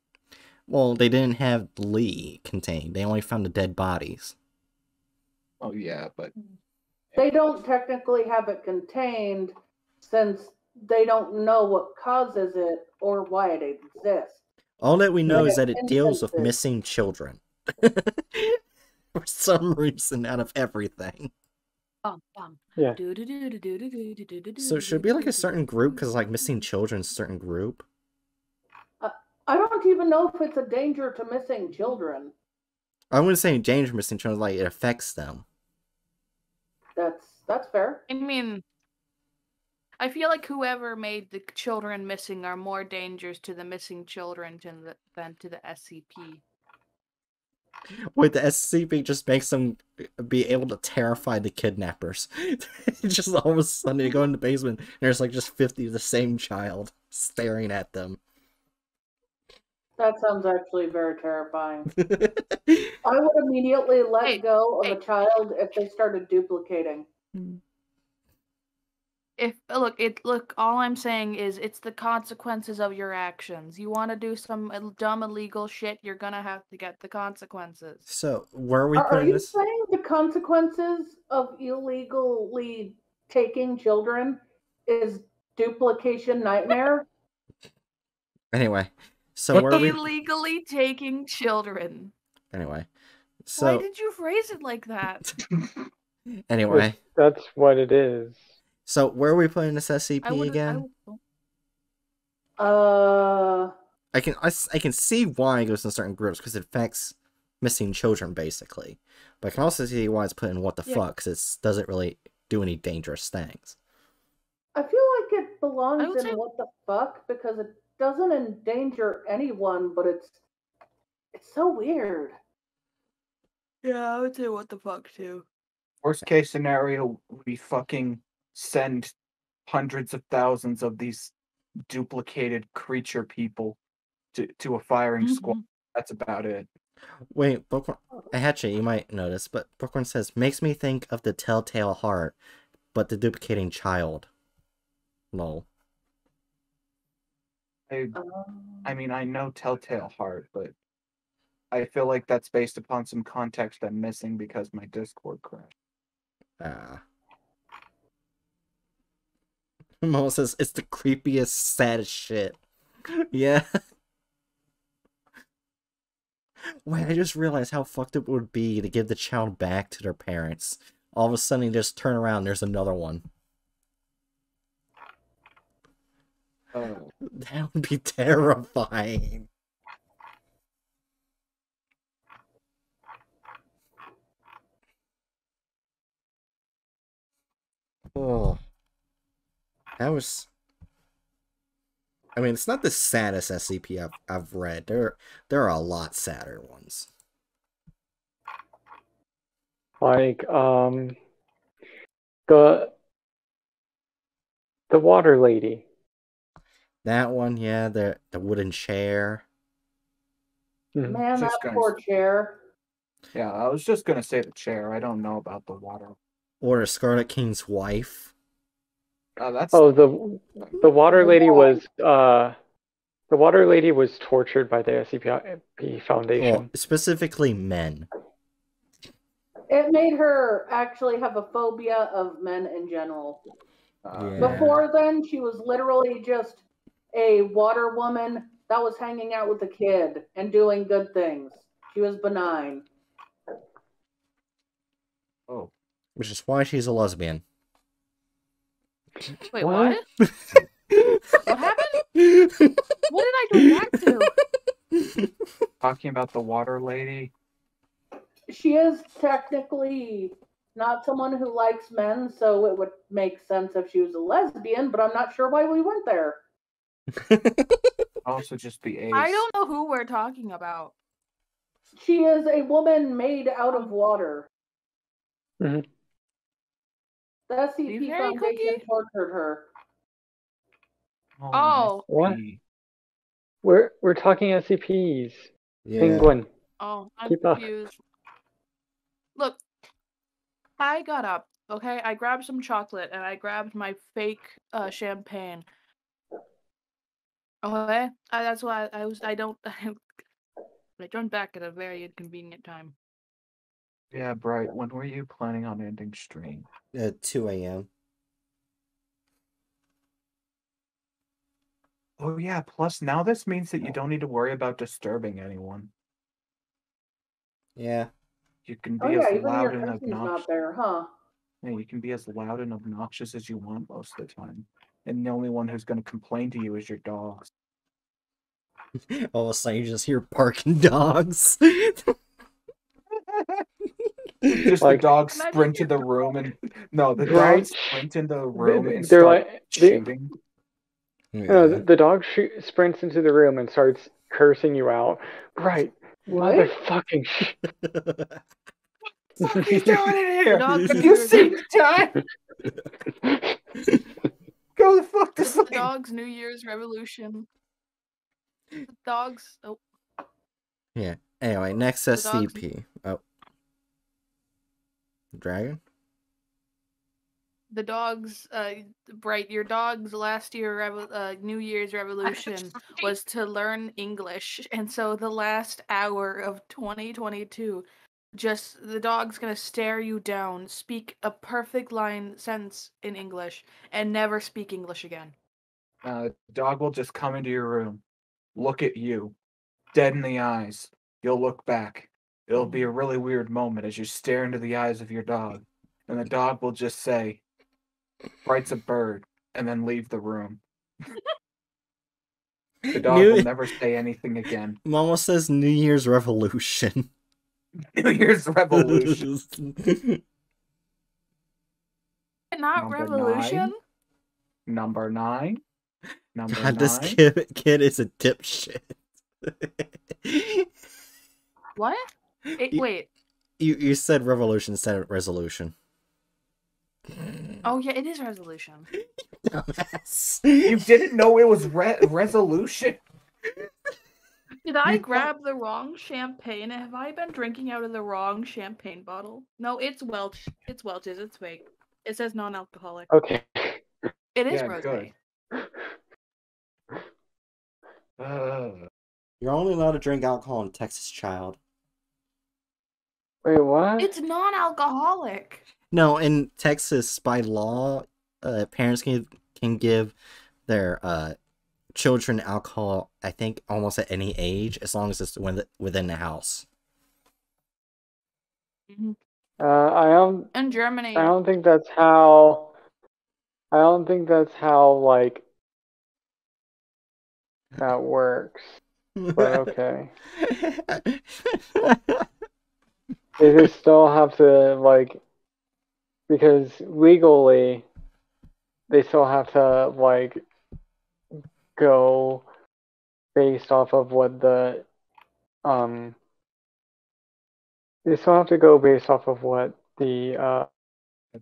Well, they didn't have Lee contained. They only found the dead bodies. Oh yeah, but they don't technically have it contained since they don't know what causes it or why it exists. All that we know is that it deals with missing children. *laughs* for some reason out of everything. Yeah. So should be like a certain group because like missing children, certain group. I don't even know if it's a danger to missing children. I wouldn't say danger to missing children. Like it affects them. That's that's fair. I mean, I feel like whoever made the children missing are more dangerous to the missing children than the, than to the SCP. Wait, the SCP just makes them be able to terrify the kidnappers. *laughs* just all of a sudden they go in the basement and there's like just 50 of the same child staring at them. That sounds actually very terrifying. *laughs* I would immediately let Hey, go of hey. a child if they started duplicating. Hmm. If uh, look, it look. All I'm saying is, it's the consequences of your actions. You want to do some dumb illegal shit, you're gonna have to get the consequences. so, where are we Are, are putting you this? saying the consequences of illegally taking children is duplication nightmare? Anyway, so What where are we? Illegally taking children. Anyway, So Why did you phrase it like that? *laughs* *laughs* anyway, That's what it is. So where are we putting this SCP would. again? Uh, I can I, s- I can see why it goes in certain groups because it affects missing children basically, but I can also see why it's put in what the Yeah. fuck because it doesn't really do any dangerous things. I feel like it belongs in say- what the fuck because it doesn't endanger anyone, but it's it's so weird. Yeah, I would say what the fuck too. Worst case scenario, we fucking send hundreds of thousands of these duplicated creature people to, to a firing squad. Mhm. That's about it. Wait, Bookworm, Hatchet, you might notice, but Bookworm says makes me think of the Telltale Heart, but the duplicating child. Lol. I, I mean, I know Telltale Heart, but I feel like that's based upon some context I'm missing because my Discord crashed. Ah. *laughs* Mo says it's the creepiest, saddest shit. Yeah. *laughs* Wait, I just realized how fucked it would be to give the child back to their parents. All of a sudden, you just turn around, there's another one. Oh, *laughs* That would be terrifying. Oh. That was. I mean, it's not the saddest SCP I've, I've read. There, there are a lot sadder ones. Like um the the water lady. That one, yeah, the the wooden chair. Man, Just that poor s- chair. yeah, I was just gonna say the chair. I don't know about the water. Or the Scarlet King's wife. Uh, that's Oh, the the water lady Yeah. was uh the water lady was tortured by the SCP Foundation. Well, specifically men. It made her actually have a phobia of men in general. uh, Yeah. Before then, she was literally just a water woman that was hanging out with a kid and doing good things. She was benign. oh, Which is why she's a lesbian. Wait, What? what? *laughs* What happened? What did I go back to? talking about the water lady. She is technically not someone who likes men, so it would make sense if she was a lesbian, but I'm not sure why we went there. *laughs* Also, just be ace. I don't know who we're talking about. She is a woman made out of water. Mhm. The SCP Blueberry Foundation cookie? tortured her. Oh. What? We're we're talking SCPs. yeah. Penguin. Oh, I'm Keep up. confused. Look, I got up. Okay, I grabbed some chocolate and I grabbed my fake uh, champagne. Okay, I, that's why I, was. I don't. *laughs* I turned back at a very inconvenient time. Yeah, Bright. When were you planning on ending stream? At 2 a.m. Oh yeah. Plus, now this means that you oh. don't need to worry about disturbing anyone. Yeah. You can Oh be yeah, as even loud and obnoxious. not there, huh? Yeah, you can be as loud and obnoxious as you want most of the time, and the only one who's going to complain to you is your dogs. *laughs* All of a sudden, you just hear barking dogs. *laughs* Just Like- the dogs Imagine sprint your to the room and *laughs* no, the Right. dogs sprint in the room and They're start like they, shooting. no, the, the dog shoo- sprints into the room and starts cursing you out. Right, What? motherfucking sh- *laughs* What are you *laughs* doing in here? dogs Have you are- seen the time? Go the fuck to The dog's New Year's revolution. The dogs. Oh, Yeah. Anyway, next The dogs- SCP. Oh. Dragon? the dogs. Uh, bright. Your dog's last year revo- uh, New Year's revolution *laughs* was to learn English, and so the last hour of 2022, just the dog's gonna stare you down, speak a perfect line sentence in English, and never speak English again. Uh, dog will just come into your room, look at you, dead in the eyes. You'll look back. It'll be mm-hmm. a really weird moment as you stare into the eyes of your dog, and the dog will just say, "Bright's a bird," and then leave the room. The *laughs* dog New- will never say anything again. Mama says New Year's Revolution. *laughs* New Year's revolution. *laughs* Not Number revolution. nine. Number nine. Number God, this kid, kid is a dipshit. What? It, You- wait. you you said revolution instead of resolution. Oh yeah, it is resolution. *laughs* Dumbass. You didn't know it was re- resolution. Did I grab the wrong champagne? Have I been drinking out of the wrong champagne bottle? No, it's Welch. It's Welch's. It's fake. It says non-alcoholic. Okay. It is Yeah, rosé. Uh, You're only allowed to drink alcohol in Texas, child. Wait, what? It's non-alcoholic. No, in Texas, by law, uh, parents can can give their uh, children alcohol. I think almost at any age, as long as it's within within the house. Uh, I don't. In Germany, I don't think that's how. I don't think that's how like that works. But *laughs* okay, *laughs* they still have to like because legally they still have to like go based off of what the um they still have to go based off of what the uh,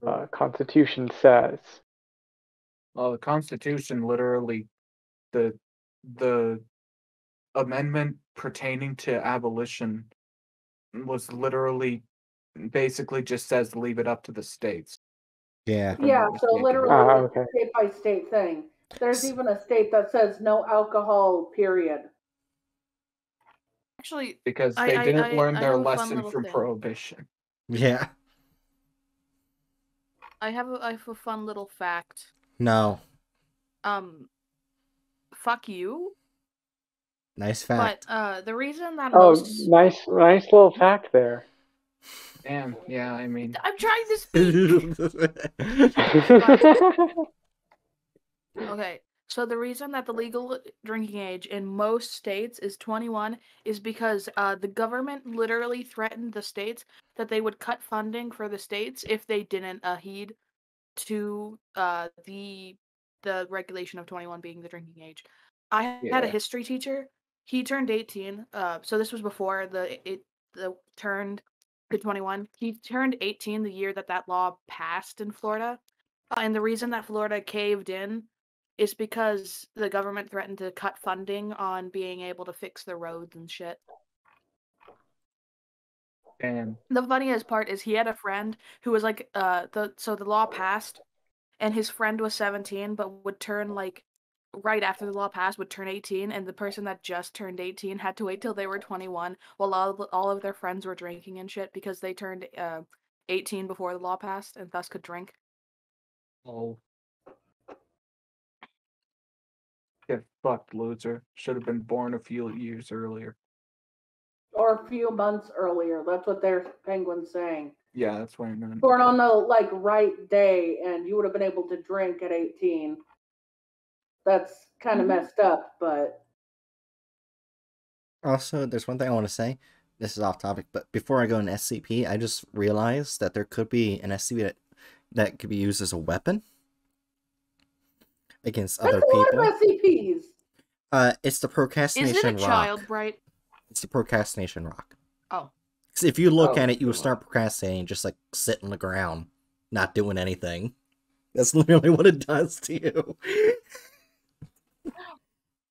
uh, Constitution says. well, the Constitution literally, the the amendment pertaining to abolition was literally basically just says leave it up to the states. yeah. Yeah, so literally Ah, okay. state by state thing. There's even a state that says no alcohol, period. actually, because they I- didn't I- learn I their have lesson from thing. prohibition. Yeah. I have a, I have a fun little fact. No. Um, fuck you. Nice fact. But uh, the reason that Oh, most nice, nice little fact there. And yeah, I mean, *laughs* I'm trying to *laughs* speak. *laughs* Okay, so the reason that the legal drinking age in most states is 21 is because uh, the government literally threatened the states that they would cut funding for the states if they didn't uh, heed to uh, the the regulation of 21 being the drinking age. I had a history teacher. He turned 18. Uh, so this was before the it the turned to 21. He turned 18 the year that that law passed in Florida. Uh, and the reason that Florida caved in is because the government threatened to cut funding on being able to fix the roads and shit. and The funniest part is he had a friend who was like uh the so the law passed and his friend was 17 but would turn like right after the law passed would turn 18 and the person that just turned 18 had to wait till they were 21 while all of, all of their friends were drinking and shit because they turned uh 18 before the law passed and thus could drink. oh, get fucked, loser. Should have been born a few years earlier. Or a few months earlier. That's what their penguin's saying. Yeah, that's what I meant. Born on the like right day, and you would have been able to drink at 18. That's kind of Mhm. messed up, but Also, there's one thing I want to say. This is off topic, but before I go in SCP, I just realized that there could be an SCP that, that could be used as a weapon against that's other a lot people. of SCPs. Uh, it's the procrastination Is procrastination it a rock. child, right? It's the procrastination rock. Oh. 'Cause if you look Oh, at it, you will start procrastinating, just like sit on the ground, not doing anything. That's *laughs* literally what it does to you. *laughs*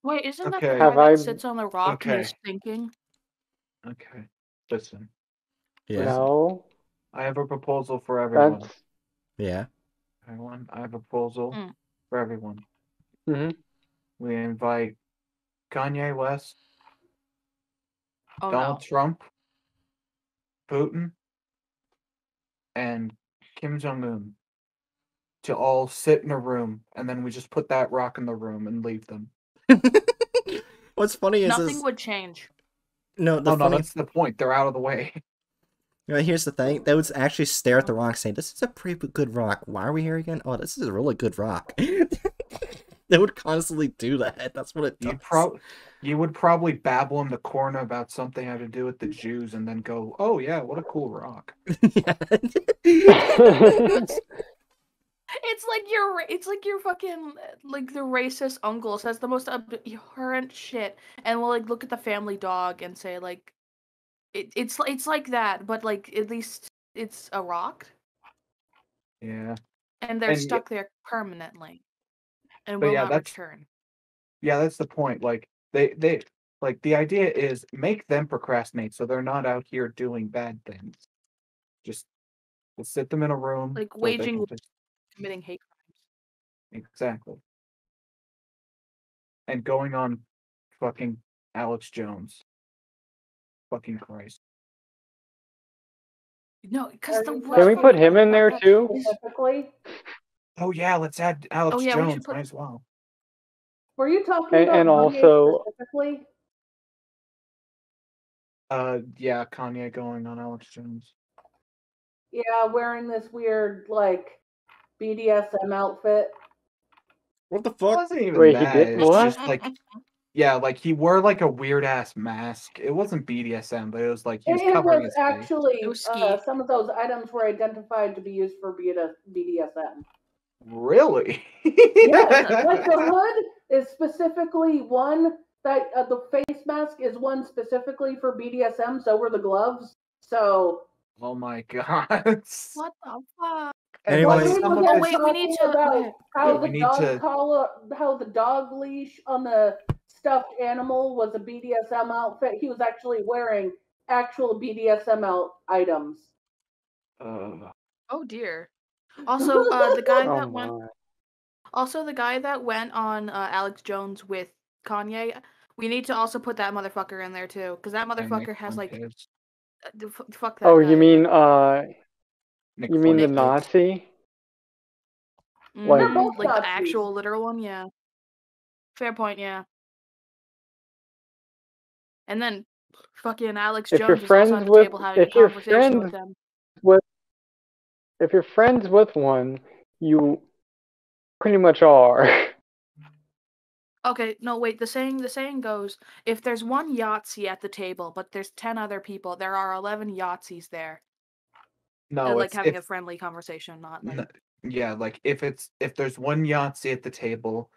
Wait, isn't that Okay. the Have guy I- that sits on the rock and Okay. is thinking? Okay, listen. Yeah. No, I have a proposal for everyone. that's Yeah. Everyone, I have a proposal Mm. for everyone. mhm. We invite Kanye West, Oh Donald no. Trump, Putin, and Kim Jong Un to all sit in a room, and then we just put that rock in the room and leave them. *laughs* What's funny is, Nothing is would change. no, the oh no, funny that's the point. They're out of the way. You know, here's the thing. They would actually stare at the oh. rock saying, This is a pretty good rock. Why are we here again? Oh, this is a really good rock. *laughs* they would constantly do that. That's what it does. You pro- you would probably babble in the corner about something having to do with the Jews, and then go, "Oh yeah, what a cool rock." *laughs* It's like your it's like your fucking like the racist uncle says the most abhorrent shit and will like look at the family dog and say like it, it's it's like that but like at least it's a rock Yeah, and they're And stuck there permanently and will yeah, not that's- return. yeah, that's the point. Like they they like the idea is make them procrastinate so they're not out here doing bad things. Just we'll sit them in a room, Like so waging just- Committing hate crimes. exactly, and going on fucking Alex Jones. Fucking Christ. No, because the Can we put him in there too? Specifically, Oh yeah, let's add Alex Oh, yeah, we should Jones. put- Might as well. were you talking And- about and Kanye also- specifically? Uh, yeah, Kanye going on Alex Jones. Yeah, wearing this weird like BDSM outfit. What the It fuck? wasn't even Wait, he that. did- It's what? just like, yeah, like he wore like a weird ass mask. It wasn't BDSM, but it was like he was It, it covering was his face. actually It uh, some of those items were identified to be used for BDSM. Really? Yeah, *laughs* like the hood is specifically one that uh, the face mask is one specifically for BDSM. So were the gloves. So oh my *laughs* god. What the fuck? And, Anyway- like, some we of were his- wait, we need talking to- about how Yeah, the dog to- collar, how the dog leash on the stuffed animal was a BDSM outfit. He was actually wearing actual BDSM out items. uh, Oh dear. Also, uh, the guy *laughs* Oh that went. Also, the guy that went on uh, Alex Jones with Kanye. We need to also put that motherfucker in there too, because that motherfucker has like uh, f- fuck that. Oh, guy. you mean uh, Nick you mean the Nazi? Mhm, like- They're both like the actual literal one? Yeah. Fair point. Yeah. And then fucking Alex If Jones you're is also friends at the with- table having a if you're conversation with friends- them. If you're friends with one, you pretty much are. *laughs* Okay, no, wait. The saying the saying goes: if there's one Yahtzee at the table, but there's ten other people, there are eleven Yahtzees there. No, They're like it's having a friendly conversation, not like n- yeah, like if it's if there's one Yahtzee at the table,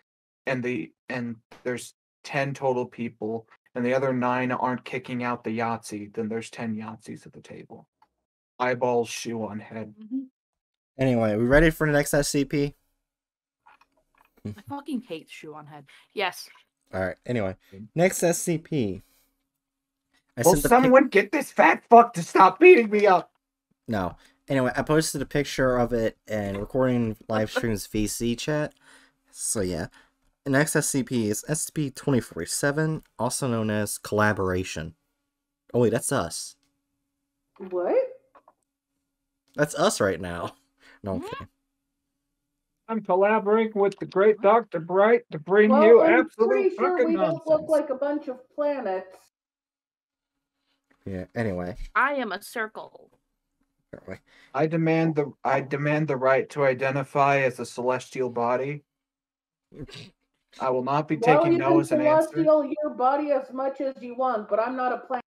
and the and there's ten total people, and the other nine aren't kicking out the Yahtzee, then there's ten Yahtzees at the table. Eyeballs, shoe on head. Mhm. Anyway, we ready for the next SCP? I fucking hate shoe on head. Yes. All right. Anyway, next SCP. I Will sent the pic- someone get this fat fuck to stop beating me up? No. Anyway, I posted a picture of it and recording live *laughs* streams VC chat. So yeah. The next SCP is SCP-2047, also known as Collaboration. Oh wait, that's us. What? That's us right now. No, I'm kidding. I'm collaborating with the great Dr. Bright to bring Well, you I'm absolute pretty sure fucking we don't look like a bunch of planets. Yeah. Anyway. I am a circle. Anyway. I demand the I demand the right to identify as a celestial body. I will not be well, taking you no as an answer. celestial your body as much as you want, but I'm not a planet.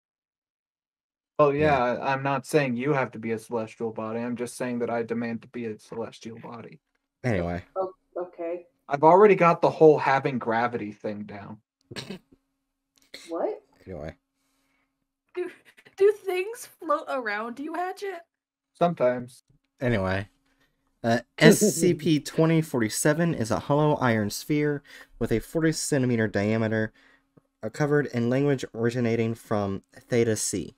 Oh yeah, I- I'm not saying you have to be a celestial body. I'm just saying that I demand to be a celestial body. Anyway. Oh, okay. I've already got the whole having gravity thing down. What? Anyway. Do Anyway. do things float around you, Hatchet? Sometimes. Anyway. Uh, *laughs* SCP-2047 is a hollow iron sphere with a 40 centimeter diameter uh, covered in language originating from Theta C.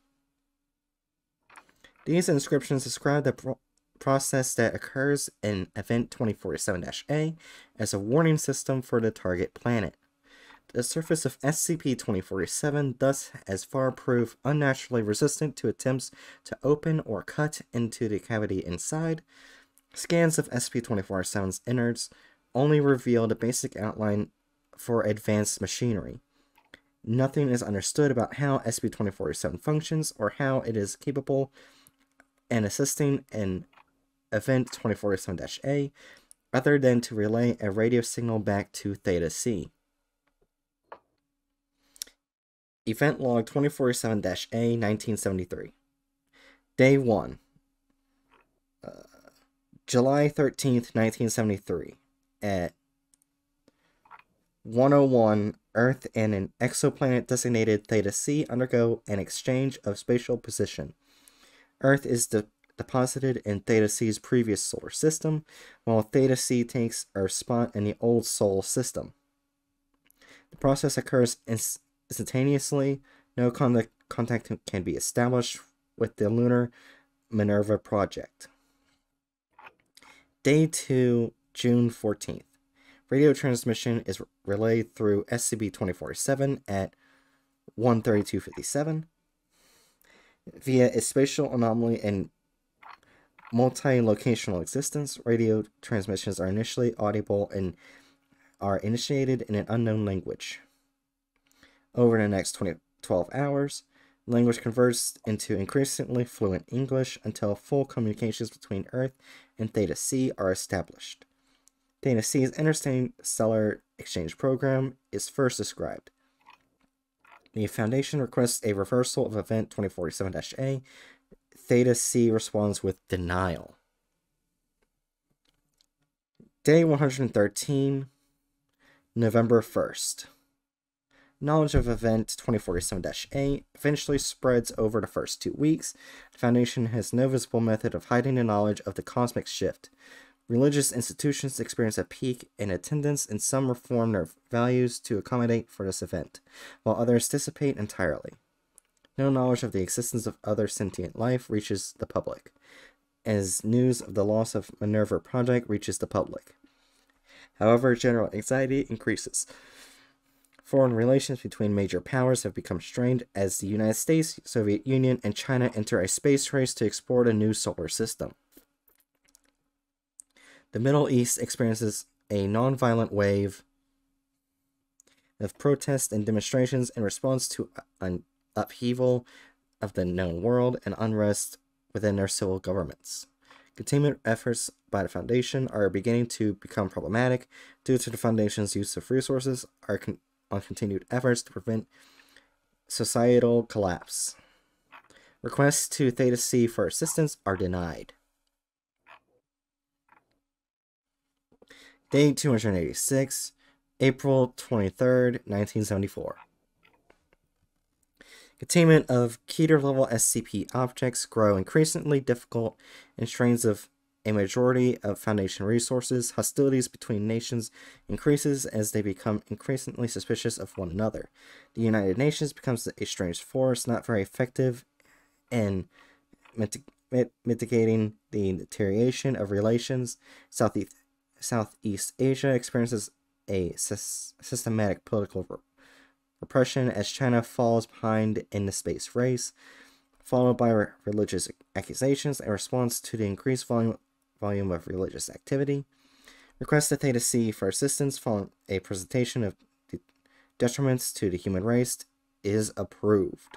These inscriptions describe the pro- process that occurs in Event 2047-A as a warning system for the target planet. The surface of SCP-2047 thus as far proved unnaturally resistant to attempts to open or cut into the cavity inside. Scans of SCP-2047's innards only reveal the basic outline for advanced machinery. Nothing is understood about how SCP-2047 functions or how it is capable and assisting in Event 2047-A other than to relay a radio signal back to Theta C. Event Log 2047-A 1973 Day 1 uh, July 13th, 1973 at 101 Earth and an exoplanet designated Theta C undergo an exchange of spatial position. Earth is de- deposited in Theta C's previous solar system, while Theta C takes Earth's spot in the old Sol system. The process occurs instantaneously. No contact, contact can be established with the Lunar Minerva project. Day 2, June 14th. Radio transmission is relayed through SCP 2047 at 13257 via a spatial anomaly and multi-locational existence. Radio transmissions are initially audible and are initiated in an unknown language. Over the next 20, 12 hours, language converts into increasingly fluent English until full communications between Earth and Theta C are established. Theta C's interstellar exchange program is first described. The Foundation requests a reversal of Event 2047 A. Theta C responds with denial. Day 113, November 1st. Knowledge of Event 2047 A eventually spreads over the first two weeks. The Foundation has no visible method of hiding the knowledge of the cosmic shift. Religious institutions experience a peak in attendance, and some reform their values to accommodate for this event, while others dissipate entirely. No knowledge of the existence of other sentient life reaches the public, as news of the loss of Minerva Project reaches the public. However, general anxiety increases. Foreign relations between major powers have become strained as the United States, Soviet Union, and China enter a space race to explore the new solar system. The Middle East experiences a nonviolent wave of protests and demonstrations in response to an upheaval of the known world and unrest within their civil governments. Containment efforts by the Foundation are beginning to become problematic due to the Foundation's use of resources are con- on continued efforts to prevent societal collapse. Requests to Theta C for assistance are denied. Day 286, April 23rd, 1974. Containment of Keter level SCP objects grow increasingly difficult and strains of a majority of Foundation resources, hostilities between nations increases as they become increasingly suspicious of one another. The United Nations becomes a strange force, not very effective in mit- mitigating the deterioration of relations. Southeast, Southeast Asia experiences a systematic political re- repression as China falls behind in the space race followed by religious accusations in response to the increased volume volume of religious activity. Request that Theta C for assistance following a presentation of the detriments to the human race is approved.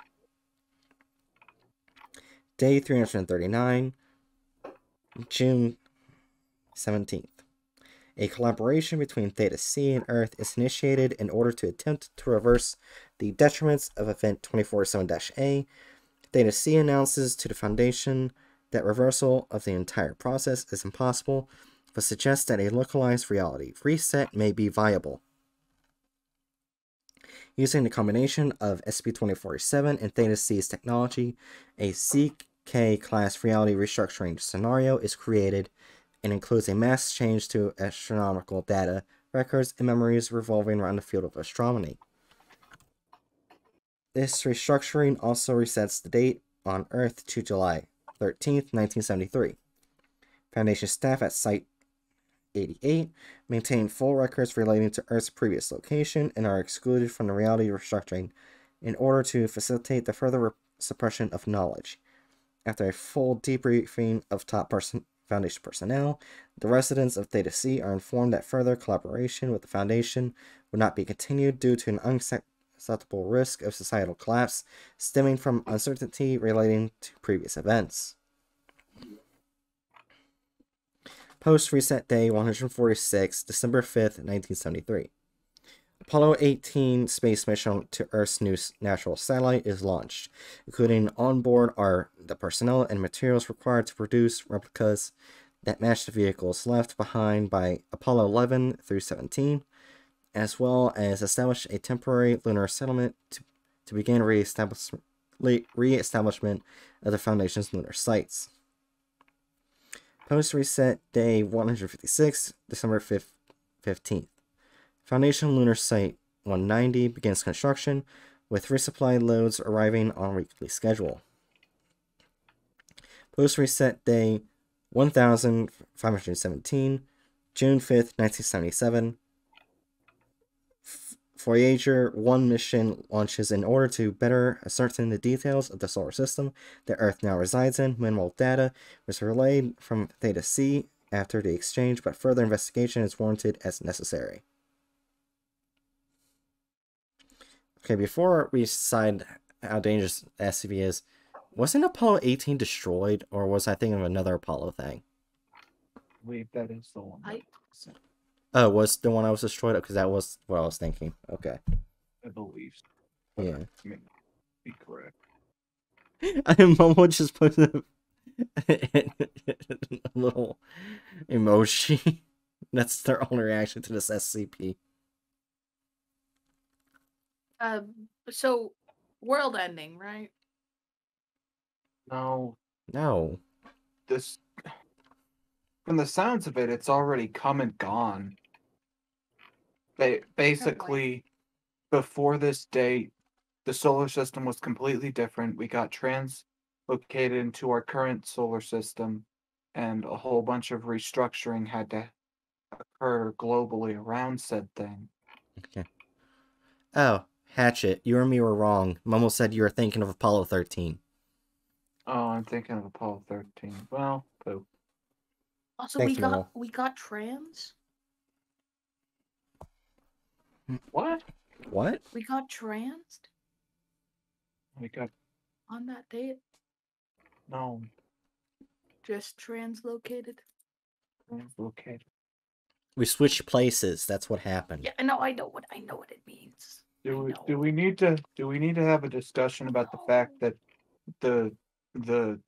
Day 339, June 17th. A collaboration between Theta C and Earth is initiated in order to attempt to reverse the detriments of Event 247 A. Theta C announces to the Foundation that reversal of the entire process is impossible, but suggests that a localized reality reset may be viable. Using the combination of SP2047 and Theta C's technology, a CK class reality restructuring scenario is created and includes a mass change to astronomical data, records, and memories revolving around the field of astronomy. This restructuring also resets the date on Earth to July 13th, 1973. Foundation staff at Site 88 maintain full records relating to Earth's previous location and are excluded from the reality restructuring in order to facilitate the further suppression of knowledge. After a full debriefing of top person- Foundation personnel, the residents of Theta C are informed that further collaboration with the Foundation would not be continued due to an unacceptable risk of societal collapse stemming from uncertainty relating to previous events. Post Reset Day 146, December 5th, 1973. Apollo 18 space mission to Earth's new natural satellite is launched. Including on board are the personnel and materials required to produce replicas that match the vehicles left behind by Apollo 11 through 17, as well as establish a temporary lunar settlement to, to begin re-establishment, re-establishment of the Foundation's lunar sites. Post reset day 156, December 5th, 15th. Foundation Lunar Site 190 begins construction, with resupply loads arriving on weekly schedule. Post reset day 1517, June 5th, 1977. Voyager 1 mission launches in order to better ascertain the details of the solar system that Earth now resides in. Minimal data was relayed from Theta C after the exchange, but further investigation is warranted as necessary. Okay, before we decide how dangerous SCP is, wasn't Apollo 18 destroyed, or was I thinking of another Apollo thing? I believe that is the one. I- Oh, was the one I was destroyed? Because that was what I was thinking. Okay. I believe. so, Yeah. I may not be correct. *laughs* I am Momo just put a, *laughs* a little emoji. *laughs* That's their only reaction to this SCP. Um, so world ending, right? No, No. this. From the sounds of it, it's already come and gone. Ba- basically, before this date, the solar system was completely different. We got translocated into our current solar system, and a whole bunch of restructuring had to occur globally around said thing. Okay oh, Hatchet, you and me were wrong. Momo said you were thinking of Apollo 13. Oh, I'm thinking of Apollo 13. Well, poop. Also, Thanks, we got Mel. we got trans. What? What? We got trans We got on that date. no Just translocated. translocated. We switched places. That's what happened. Yeah, I know. I know what I know what it means. Do we do we need to do we need to have a discussion about the fact that the the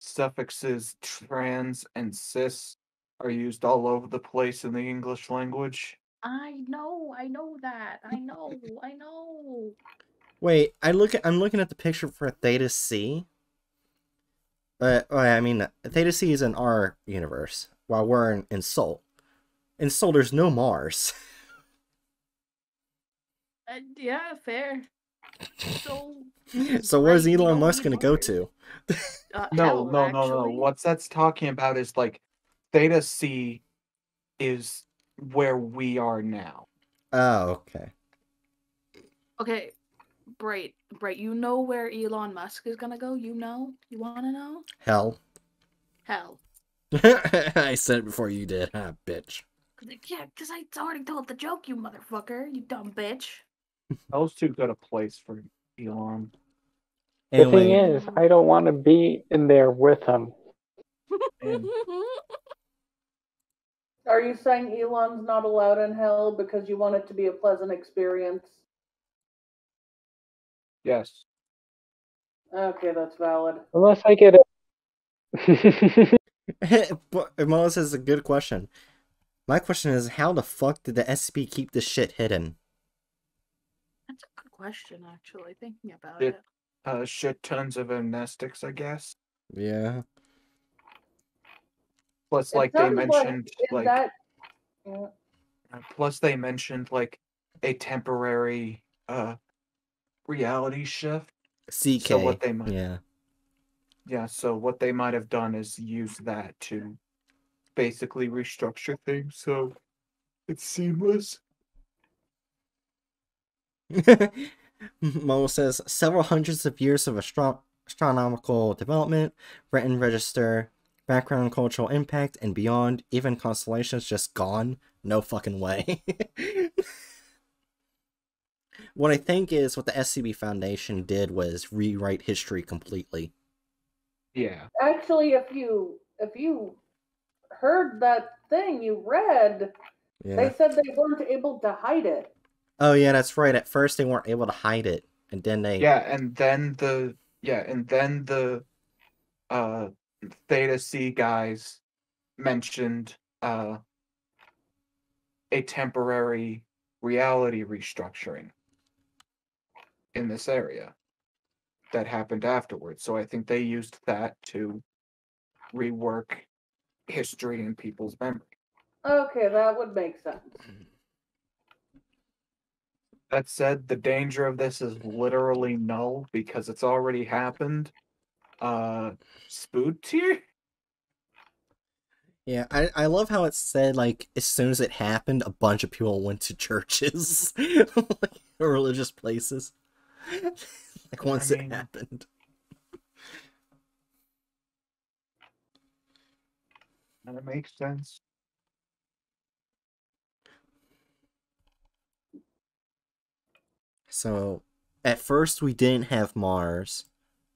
suffixes trans and cis are used all over the place in the English language? I know. I know that. I *laughs* know. I know. Wait, I look at I'm looking at the picture for Theta C. Uh, I mean, Theta C is in our universe, while we're in, in Sol. In Sol, there's no Mars. *laughs* Uh, yeah, fair. So. *laughs* so where's Elon don't Musk gonna go to? Uh, No, hell, no, no, no. actually. What that's talking about is like theta C is where we are now. Oh, okay. Okay, Bright, Bright. You know where Elon Musk is gonna go? You know? You wanna know? Hell. Hell. *laughs* I said it before you did, huh, bitch. 'Cause, like, Yeah, because I already told the joke, you motherfucker. You dumb bitch. Hell's too good a place for Elon. The thing is, I don't want to be in there with him. *laughs* And Are you saying Elon's not allowed in hell because you want it to be a pleasant experience? yes, Okay, that's valid. Unless I get it. *laughs* *laughs* but Moses is a good question. My question is, how the fuck did the SCP keep this shit hidden? That's a good question, actually. Thinking about It- it. uh, shit tons of amnestics, I guess. Yeah. Plus, It like they sounds like mentioned, like that yeah. Plus, they mentioned like a temporary uh reality shift. CK. So what they might, Yeah. yeah. So what they might have done is use that to basically restructure things so it's seamless. *laughs* Mo says several hundreds of years of astro- astronomical development, written register, background cultural impact, and beyond. Even constellations just gone. No fucking way. *laughs* what I think is what the SCP Foundation did was rewrite history completely. Yeah. Actually, if you if you heard that thing you read, Yeah. they said they weren't able to hide it. Oh yeah, that's right. At first they weren't able to hide it, and then they. Yeah, and then the yeah, and then the uh Theta C guys mentioned uh a temporary reality restructuring in this area that happened afterwards. So I think they used that to rework history in people's memory. Okay, that would make sense. That said, the danger of this is literally null because it's already happened. Uh Spood tier? Yeah, I, I love how it said like as soon as it happened, a bunch of people went to churches, *laughs* like religious places. *laughs* like once mean- it happened. And it makes sense. So at first we didn't have Mars,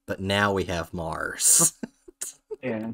but now we have Mars. *laughs* Yeah.